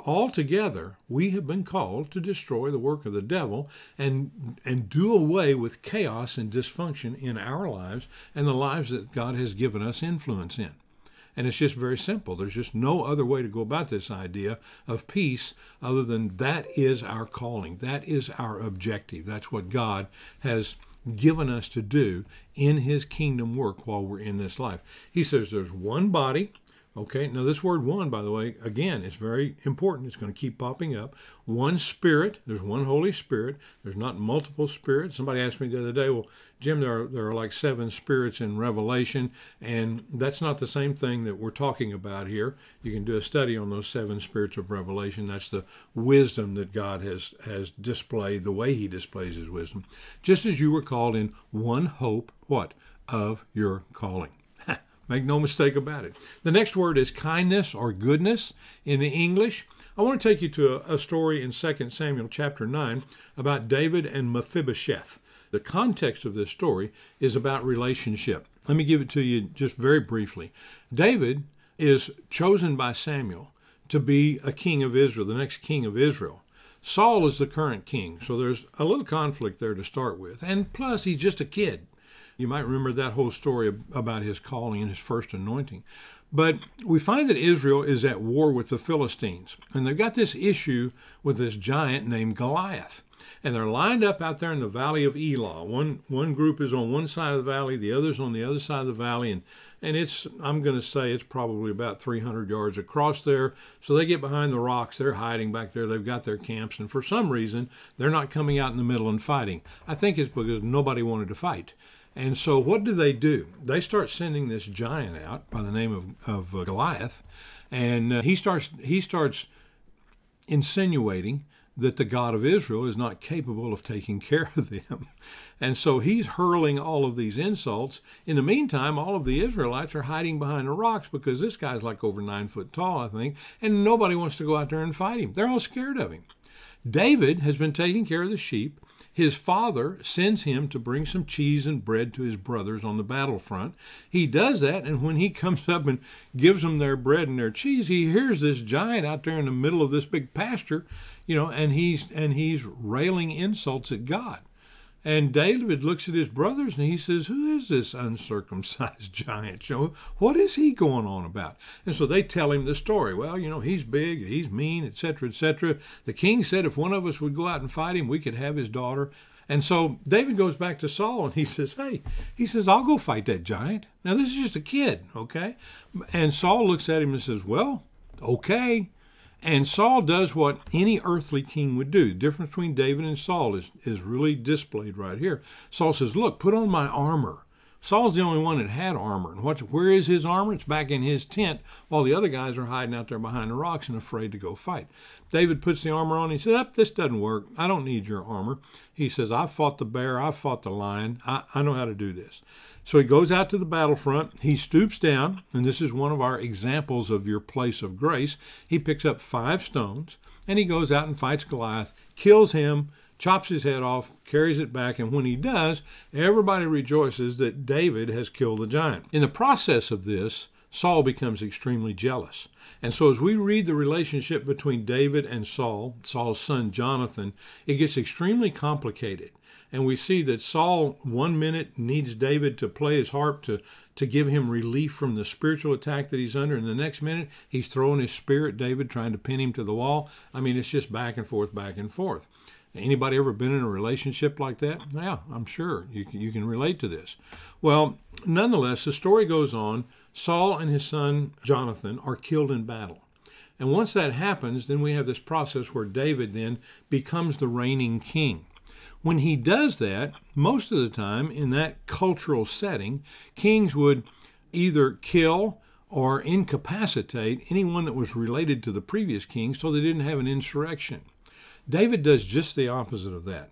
All together, we have been called to destroy the work of the devil and, and do away with chaos and dysfunction in our lives and the lives that God has given us influence in. And it's just very simple. There's just no other way to go about this idea of peace other than that is our calling. That is our objective. That's what God has given us to do in his kingdom work while we're in this life. He says there's one body, Okay, now this word one, by the way, again, it's very important. It's going to keep popping up. One spirit, there's one Holy Spirit. There's not multiple spirits. Somebody asked me the other day, well, Jim, there are, there are like seven spirits in Revelation, and that's not the same thing that we're talking about here. You can do a study on those seven spirits of Revelation. That's the wisdom that God has, has displayed, the way He displays His wisdom. Just as you were called in one hope, what? Of your calling. Make no mistake about it. The next word is kindness or goodness in the English. I want to take you to a, a story in 2 Samuel chapter 9 about David and Mephibosheth. The context of this story is about relationship. Let me give it to you just very briefly. David is chosen by Samuel to be a king of Israel, the next king of Israel. Saul is the current king, so there's a little conflict there to start with. And plus, he's just a kid. You might remember that whole story about his calling and his first anointing. But we find that Israel is at war with the Philistines, and they've got this issue with this giant named Goliath. And they're lined up out there in the valley of Elah. One one group is on one side of the valley, the other's on the other side of the valley, and and it's I'm going to say it's probably about 300 yards across there. So they get behind the rocks, they're hiding back there. They've got their camps, and for some reason they're not coming out in the middle and fighting. I think it's because nobody wanted to fight. And so, what do they do? They start sending this giant out by the name of, of uh, Goliath, and uh, he starts he starts insinuating that the God of Israel is not capable of taking care of them. And so he's hurling all of these insults. In the meantime, all of the Israelites are hiding behind the rocks because this guy's like over nine foot tall, I think, and nobody wants to go out there and fight him. They're all scared of him. David has been taking care of the sheep his father sends him to bring some cheese and bread to his brothers on the battlefront. He does that, and when he comes up and gives them their bread and their cheese, he hears this giant out there in the middle of this big pasture, you know, and he's and he's railing insults at God. And David looks at his brothers and he says, Who is this uncircumcised giant? You know, what is he going on about? And so they tell him the story. Well, you know, he's big, he's mean, etc., etc. The king said if one of us would go out and fight him, we could have his daughter. And so David goes back to Saul and he says, Hey, he says, I'll go fight that giant. Now, this is just a kid, okay? And Saul looks at him and says, Well, okay. And Saul does what any earthly king would do. The difference between David and Saul is, is really displayed right here. Saul says, Look, put on my armor. Saul's the only one that had armor. And what, where is his armor? It's back in his tent while the other guys are hiding out there behind the rocks and afraid to go fight. David puts the armor on. He says, oh, This doesn't work. I don't need your armor. He says, I've fought the bear. I've fought the lion. I, I know how to do this. So he goes out to the battlefront. He stoops down, and this is one of our examples of your place of grace. He picks up five stones and he goes out and fights Goliath, kills him, chops his head off, carries it back, and when he does, everybody rejoices that David has killed the giant. In the process of this, Saul becomes extremely jealous. And so, as we read the relationship between David and Saul, Saul's son Jonathan, it gets extremely complicated. And we see that Saul, one minute, needs David to play his harp to, to give him relief from the spiritual attack that he's under. And the next minute, he's throwing his spear at David, trying to pin him to the wall. I mean, it's just back and forth, back and forth. Anybody ever been in a relationship like that? Yeah, I'm sure you can, you can relate to this. Well, nonetheless, the story goes on. Saul and his son Jonathan are killed in battle. And once that happens, then we have this process where David then becomes the reigning king. When he does that, most of the time in that cultural setting, kings would either kill or incapacitate anyone that was related to the previous king so they didn't have an insurrection. David does just the opposite of that.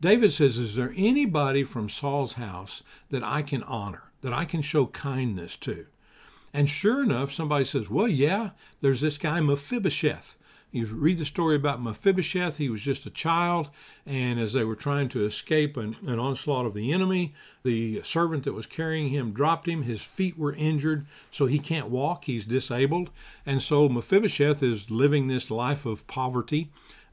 David says, Is there anybody from Saul's house that I can honor, that I can show kindness to? And sure enough, somebody says, Well, yeah, there's this guy Mephibosheth. You read the story about Mephibosheth. He was just a child, and as they were trying to escape an, an, onslaught of the enemy, the servant that was carrying him dropped him. His feet were injured, so he can't walk. He's disabled. And so Mephibosheth is living this life of poverty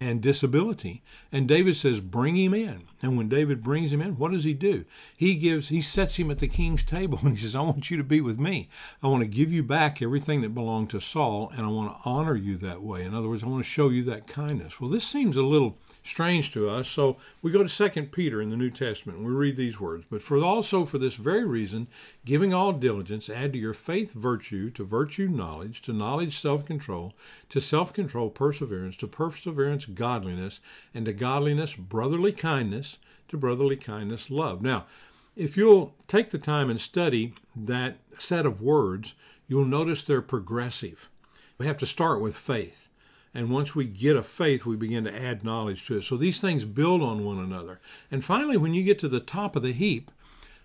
and disability. And David says, Bring him in. And when David brings him in, what does he do? He gives, he sets him at the king's table and he says, I want you to be with me. I want to give you back everything that belonged to Saul, and I want to honor you that way. In other words, I want to show you that kindness. Well, this seems a little strange to us. So we go to Second Peter in the New Testament and we read these words. But for also for this very reason, giving all diligence, add to your faith virtue, to virtue knowledge, to knowledge self-control, to self-control perseverance, to perseverance godliness, and to godliness brotherly kindness, to brotherly kindness love. Now, if you'll take the time and study that set of words, you'll notice they're progressive. We have to start with faith. And once we get a faith, we begin to add knowledge to it. So these things build on one another. And finally, when you get to the top of the heap,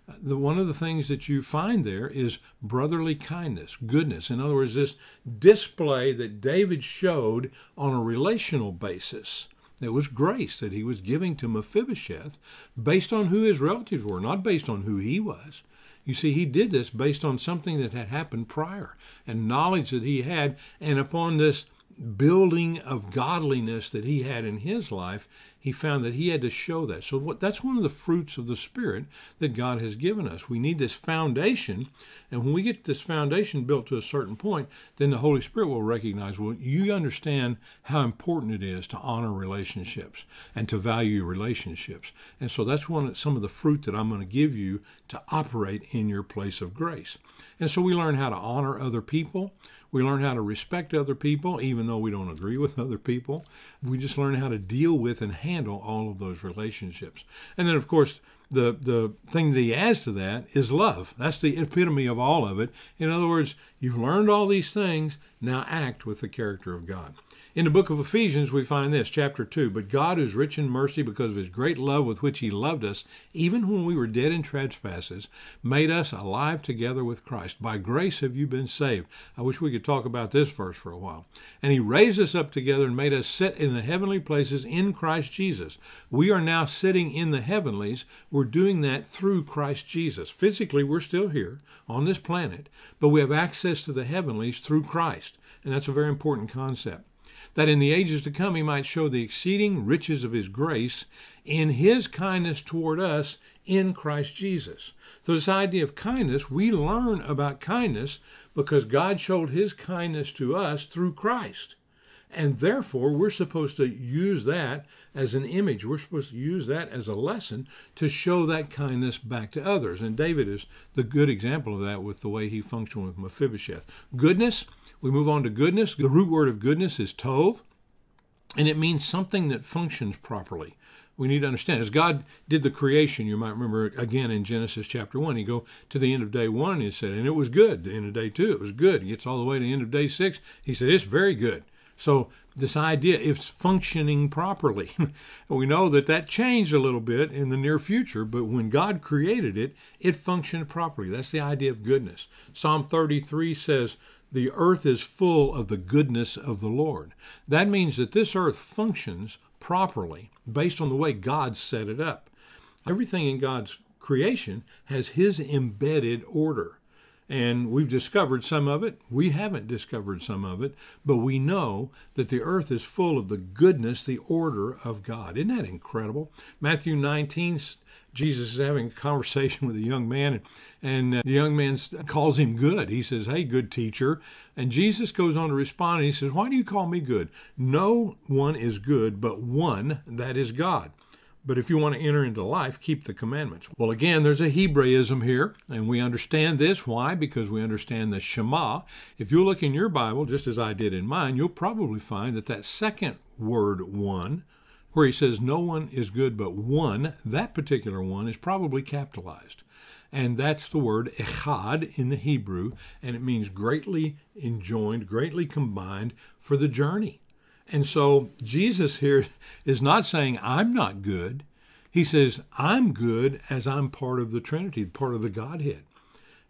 uh, the, one of the things that you find there is brotherly kindness, goodness. In other words, this display that David showed on a relational basis. It was grace that he was giving to Mephibosheth based on who his relatives were, not based on who he was. You see, he did this based on something that had happened prior and knowledge that he had, and upon this building of godliness that he had in his life, he found that he had to show that. So what, that's one of the fruits of the Spirit that God has given us. We need this foundation, and when we get this foundation built to a certain point, then the Holy Spirit will recognize, well, you understand how important it is to honor relationships and to value relationships. And so that's one of some of the fruit that I'm going to give you to operate in your place of grace. And so we learn how to honor other people. We learn how to respect other people, even though we don't agree with other people. We just learn how to deal with and handle all of those relationships. And then, of course, the, the thing that he adds to that is love. That's the epitome of all of it. In other words, you've learned all these things, now act with the character of God. In the book of Ephesians, we find this, chapter 2. But God, who's rich in mercy because of his great love with which he loved us, even when we were dead in trespasses, made us alive together with Christ. By grace have you been saved. I wish we could talk about this verse for a while. And he raised us up together and made us sit in the heavenly places in Christ Jesus. We are now sitting in the heavenlies. We're doing that through Christ Jesus. Physically, we're still here on this planet, but we have access to the heavenlies through Christ. And that's a very important concept that in the ages to come he might show the exceeding riches of his grace in his kindness toward us in Christ Jesus. So, this idea of kindness, we learn about kindness because God showed his kindness to us through Christ. And therefore, we're supposed to use that as an image. We're supposed to use that as a lesson to show that kindness back to others. And David is the good example of that with the way he functioned with Mephibosheth. Goodness, we move on to goodness. The root word of goodness is tov, and it means something that functions properly we need to understand as God did the creation, you might remember again in Genesis chapter one, he go to the end of day one, he said, and it was good. The end of day two, it was good. He gets all the way to the end of day six, he said, it's very good. So this idea, it's functioning properly. we know that that changed a little bit in the near future, but when God created it, it functioned properly. That's the idea of goodness. Psalm 33 says, the earth is full of the goodness of the Lord. That means that this earth functions properly based on the way God set it up. Everything in God's creation has His embedded order. And we've discovered some of it. We haven't discovered some of it, but we know that the earth is full of the goodness, the order of God. Isn't that incredible? Matthew 19, Jesus is having a conversation with a young man, and, uh, the young man calls him good. He says, Hey, good teacher. And Jesus goes on to respond, and he says, Why do you call me good? No one is good but one, that is God. But if you want to enter into life, keep the commandments. Well, again, there's a Hebraism here, and we understand this. Why? Because we understand the Shema. If you look in your Bible, just as I did in mine, you'll probably find that that second word, one, where he says no one is good but one, that particular one is probably capitalized. And that's the word echad in the Hebrew, and it means greatly enjoined, greatly combined for the journey. And so Jesus here is not saying, I'm not good. He says, I'm good as I'm part of the Trinity, part of the Godhead.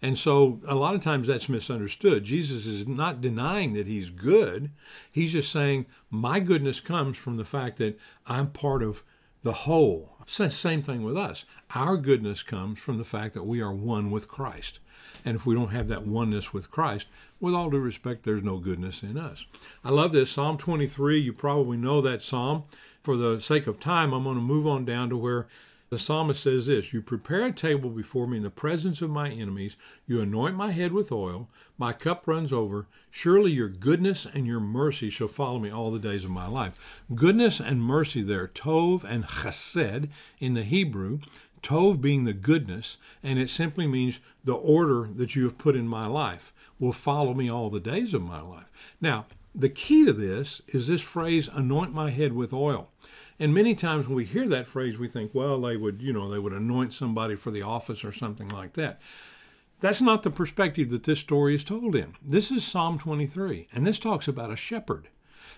And so a lot of times that's misunderstood. Jesus is not denying that he's good. He's just saying, my goodness comes from the fact that I'm part of the whole. Same thing with us. Our goodness comes from the fact that we are one with Christ. And if we don't have that oneness with Christ, with all due respect, there's no goodness in us. I love this. Psalm 23, you probably know that psalm. For the sake of time, I'm going to move on down to where the psalmist says this You prepare a table before me in the presence of my enemies. You anoint my head with oil. My cup runs over. Surely your goodness and your mercy shall follow me all the days of my life. Goodness and mercy there, Tov and Chesed in the Hebrew, Tov being the goodness, and it simply means the order that you have put in my life will follow me all the days of my life. Now, the key to this is this phrase, anoint my head with oil. And many times when we hear that phrase, we think, well, they would, you know, they would anoint somebody for the office or something like that. That's not the perspective that this story is told in. This is Psalm 23, and this talks about a shepherd.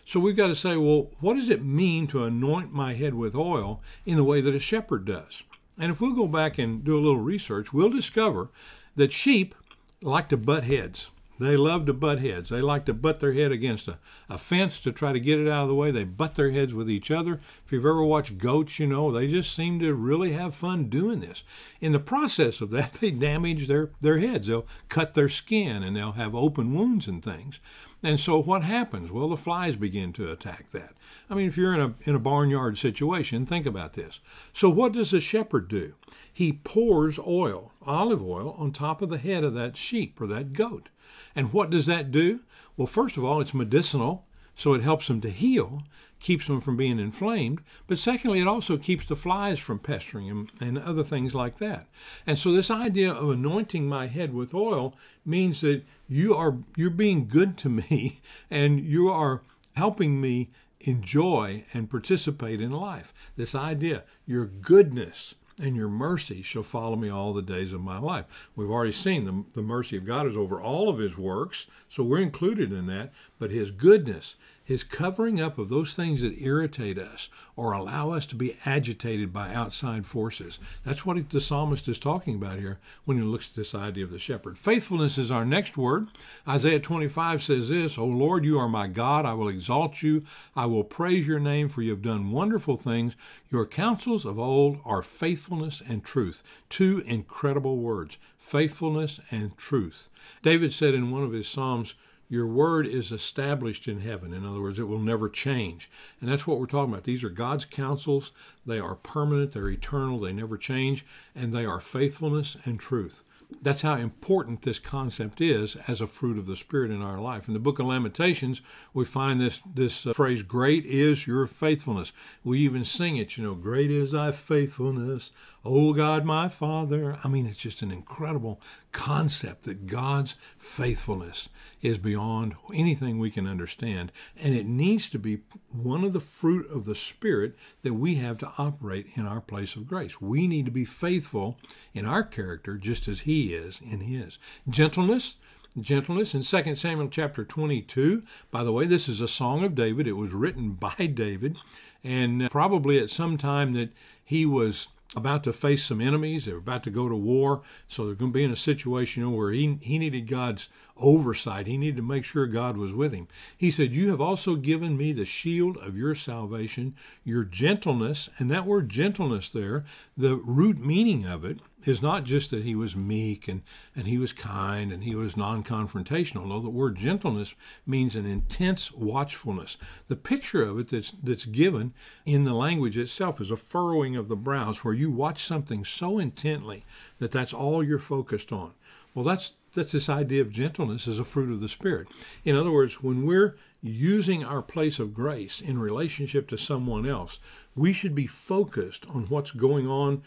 So we've got to say, well, what does it mean to anoint my head with oil in the way that a shepherd does? And if we'll go back and do a little research, we'll discover that sheep like to butt heads. They love to butt heads. They like to butt their head against a, a fence to try to get it out of the way. They butt their heads with each other. If you've ever watched goats, you know, they just seem to really have fun doing this. In the process of that, they damage their, their heads. They'll cut their skin and they'll have open wounds and things. And so what happens? Well, the flies begin to attack that. I mean, if you're in a in a barnyard situation, think about this. So what does a shepherd do? He pours oil, olive oil, on top of the head of that sheep or that goat. And what does that do? Well, first of all, it's medicinal, so it helps them to heal, keeps them from being inflamed. But secondly, it also keeps the flies from pestering them and other things like that. And so this idea of anointing my head with oil means that you are you're being good to me and you are helping me enjoy and participate in life. This idea, your goodness and your mercy shall follow me all the days of my life. We've already seen the, the mercy of God is over all of his works, so we're included in that, but his goodness his covering up of those things that irritate us or allow us to be agitated by outside forces. That's what the psalmist is talking about here when he looks at this idea of the shepherd. Faithfulness is our next word. Isaiah 25 says this O Lord, you are my God. I will exalt you. I will praise your name, for you have done wonderful things. Your counsels of old are faithfulness and truth. Two incredible words faithfulness and truth. David said in one of his Psalms, your word is established in heaven. In other words, it will never change. And that's what we're talking about. These are God's counsels. They are permanent, they're eternal, they never change, and they are faithfulness and truth. That's how important this concept is as a fruit of the Spirit in our life. In the book of Lamentations, we find this, this uh, phrase, Great is your faithfulness. We even sing it, you know, Great is thy faithfulness, O God my Father. I mean, it's just an incredible concept that God's faithfulness is beyond anything we can understand. And it needs to be one of the fruit of the Spirit that we have to operate in our place of grace. We need to be faithful in our character just as He is in His. Gentleness, gentleness in 2 Samuel chapter 22. By the way, this is a song of David. It was written by David, and probably at some time that he was about to face some enemies. They were about to go to war. So they're going to be in a situation you know, where he, he needed God's oversight. He needed to make sure God was with him. He said, You have also given me the shield of your salvation, your gentleness. And that word gentleness there, the root meaning of it is not just that he was meek and, and he was kind and he was non confrontational, though the word gentleness means an intense watchfulness. The picture of it that's, that's given in the language itself is a furrowing of the brows where you watch something so intently that that's all you're focused on. Well, that's that's this idea of gentleness as a fruit of the Spirit. In other words, when we're using our place of grace in relationship to someone else, we should be focused on what's going on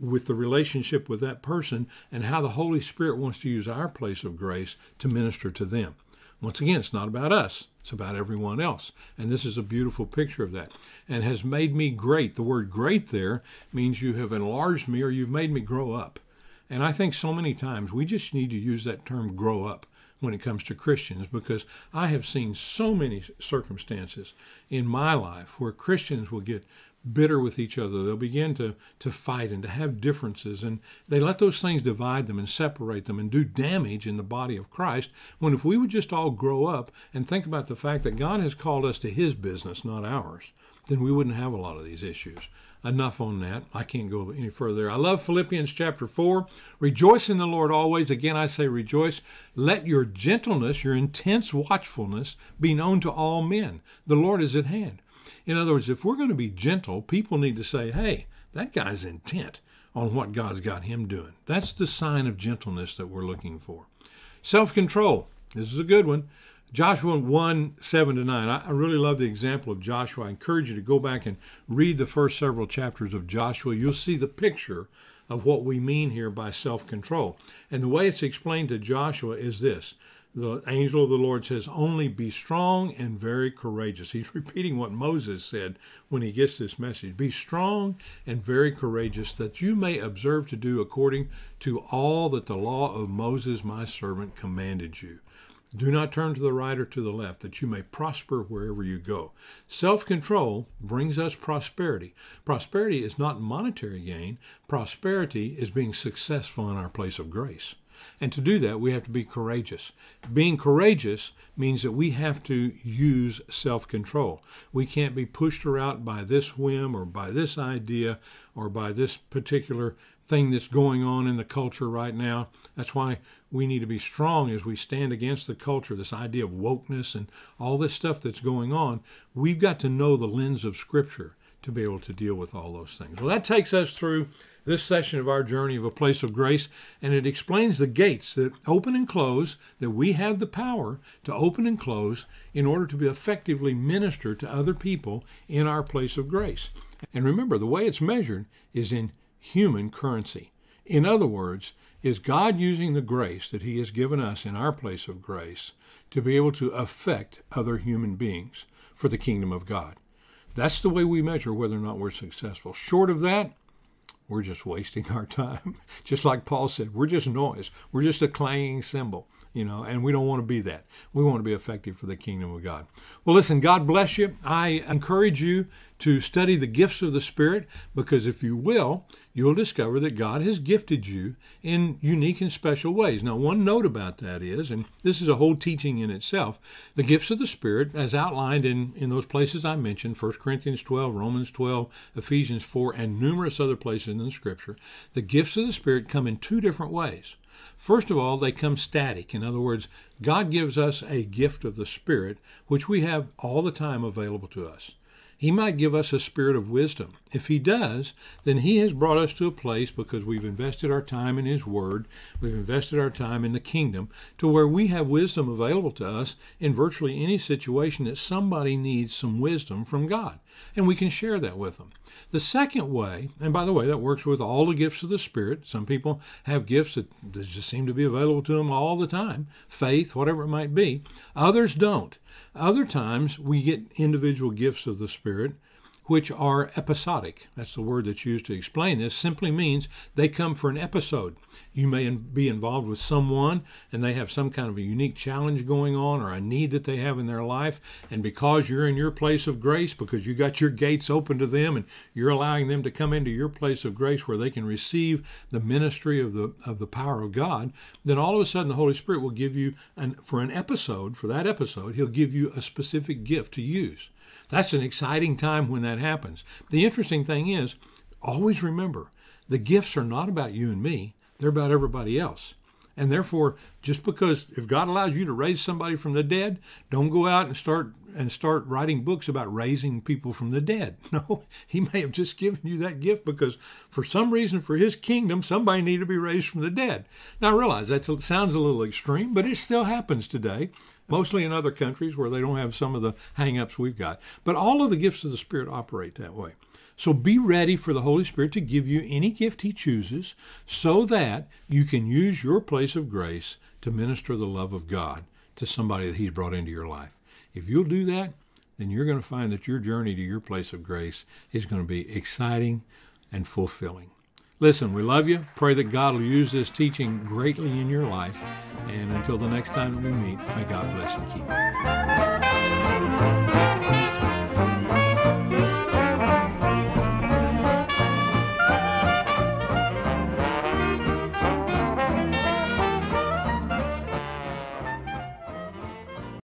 with the relationship with that person and how the Holy Spirit wants to use our place of grace to minister to them. Once again, it's not about us, it's about everyone else. And this is a beautiful picture of that. And has made me great. The word great there means you have enlarged me or you've made me grow up. And I think so many times we just need to use that term grow up when it comes to Christians because I have seen so many circumstances in my life where Christians will get bitter with each other. They'll begin to, to fight and to have differences, and they let those things divide them and separate them and do damage in the body of Christ. When if we would just all grow up and think about the fact that God has called us to His business, not ours, then we wouldn't have a lot of these issues enough on that. I can't go any further. I love Philippians chapter 4. Rejoice in the Lord always. Again, I say rejoice. Let your gentleness, your intense watchfulness be known to all men. The Lord is at hand. In other words, if we're going to be gentle, people need to say, hey, that guy's intent on what God's got him doing. That's the sign of gentleness that we're looking for. Self control. This is a good one. Joshua 1 7 to 9. I, really love the example of Joshua. I encourage you to go back and read the first several chapters of Joshua. You'll see the picture of what we mean here by self control. And the way it's explained to Joshua is this the angel of the Lord says, Only be strong and very courageous. He's repeating what Moses said when he gets this message Be strong and very courageous, that you may observe to do according to all that the law of Moses, my servant, commanded you. Do not turn to the right or to the left, that you may prosper wherever you go. Self control brings us prosperity. Prosperity is not monetary gain, prosperity is being successful in our place of grace. And to do that, we have to be courageous. Being courageous means that we have to use self control. We can't be pushed around by this whim or by this idea or by this particular thing that's going on in the culture right now. That's why we need to be strong as we stand against the culture, this idea of wokeness and all this stuff that's going on. We've got to know the lens of Scripture to be able to deal with all those things. Well, that takes us through this session of our journey of a place of grace, and it explains the gates that open and close, that we have the power to open and close in order to be effectively minister to other people in our place of grace. And remember, the way it's measured is in human currency. In other words, is God using the grace that He has given us in our place of grace to be able to affect other human beings for the kingdom of God. That's the way we measure whether or not we're successful. Short of that, we're just wasting our time. just like Paul said, we're just noise. We're just a clanging cymbal you know, and we don't want to be that. We want to be effective for the kingdom of God. Well, listen, God bless you. I encourage you to study the gifts of the Spirit because if you will, you'll discover that God has gifted you in unique and special ways. Now, one note about that is, and this is a whole teaching in itself, the gifts of the Spirit, as outlined in, in those places I mentioned 1 Corinthians 12, Romans 12, Ephesians 4, and numerous other places in the Scripture, the gifts of the Spirit come in two different ways. First of all, they come static. In other words, God gives us a gift of the Spirit, which we have all the time available to us. He might give us a spirit of wisdom. If He does, then He has brought us to a place because we've invested our time in His Word, we've invested our time in the kingdom, to where we have wisdom available to us in virtually any situation that somebody needs some wisdom from God. And we can share that with them. The second way, and by the way, that works with all the gifts of the Spirit. Some people have gifts that, just seem to be available to them all the time faith, whatever it might be. Others don't. Other times we get individual gifts of the Spirit which are episodic. That's the word that's used to explain this. Simply means they come for an episode. You may be involved with someone and they have some kind of a unique challenge going on or a need that they have in their life. And because you're in your place of grace, because you got your gates open to them and you're allowing them to come into your place of grace where they can receive the ministry of the of the power of God, then all of a sudden the Holy Spirit will give you an for an episode, for that episode, he'll give you a specific gift to use. That's an exciting time when that happens. The interesting thing is, always remember, the gifts are not about you and me, they're about everybody else. And therefore, just because if God allows you to raise somebody from the dead, don't go out and start and start writing books about raising people from the dead. No, he may have just given you that gift because for some reason for his kingdom, somebody needed to be raised from the dead. Now I realize that sounds a little extreme, but it still happens today mostly in other countries where they don't have some of the hangups we've got. But all of the gifts of the Spirit operate that way. So be ready for the Holy Spirit to give you any gift He chooses so that you can use your place of grace to minister the love of God to somebody that He's brought into your life. If you'll do that, then you're going to find that your journey to your place of grace is going to be exciting and fulfilling. Listen, we love you. Pray that God will use this teaching greatly in your life. And until the next time we meet, may God bless and keep you.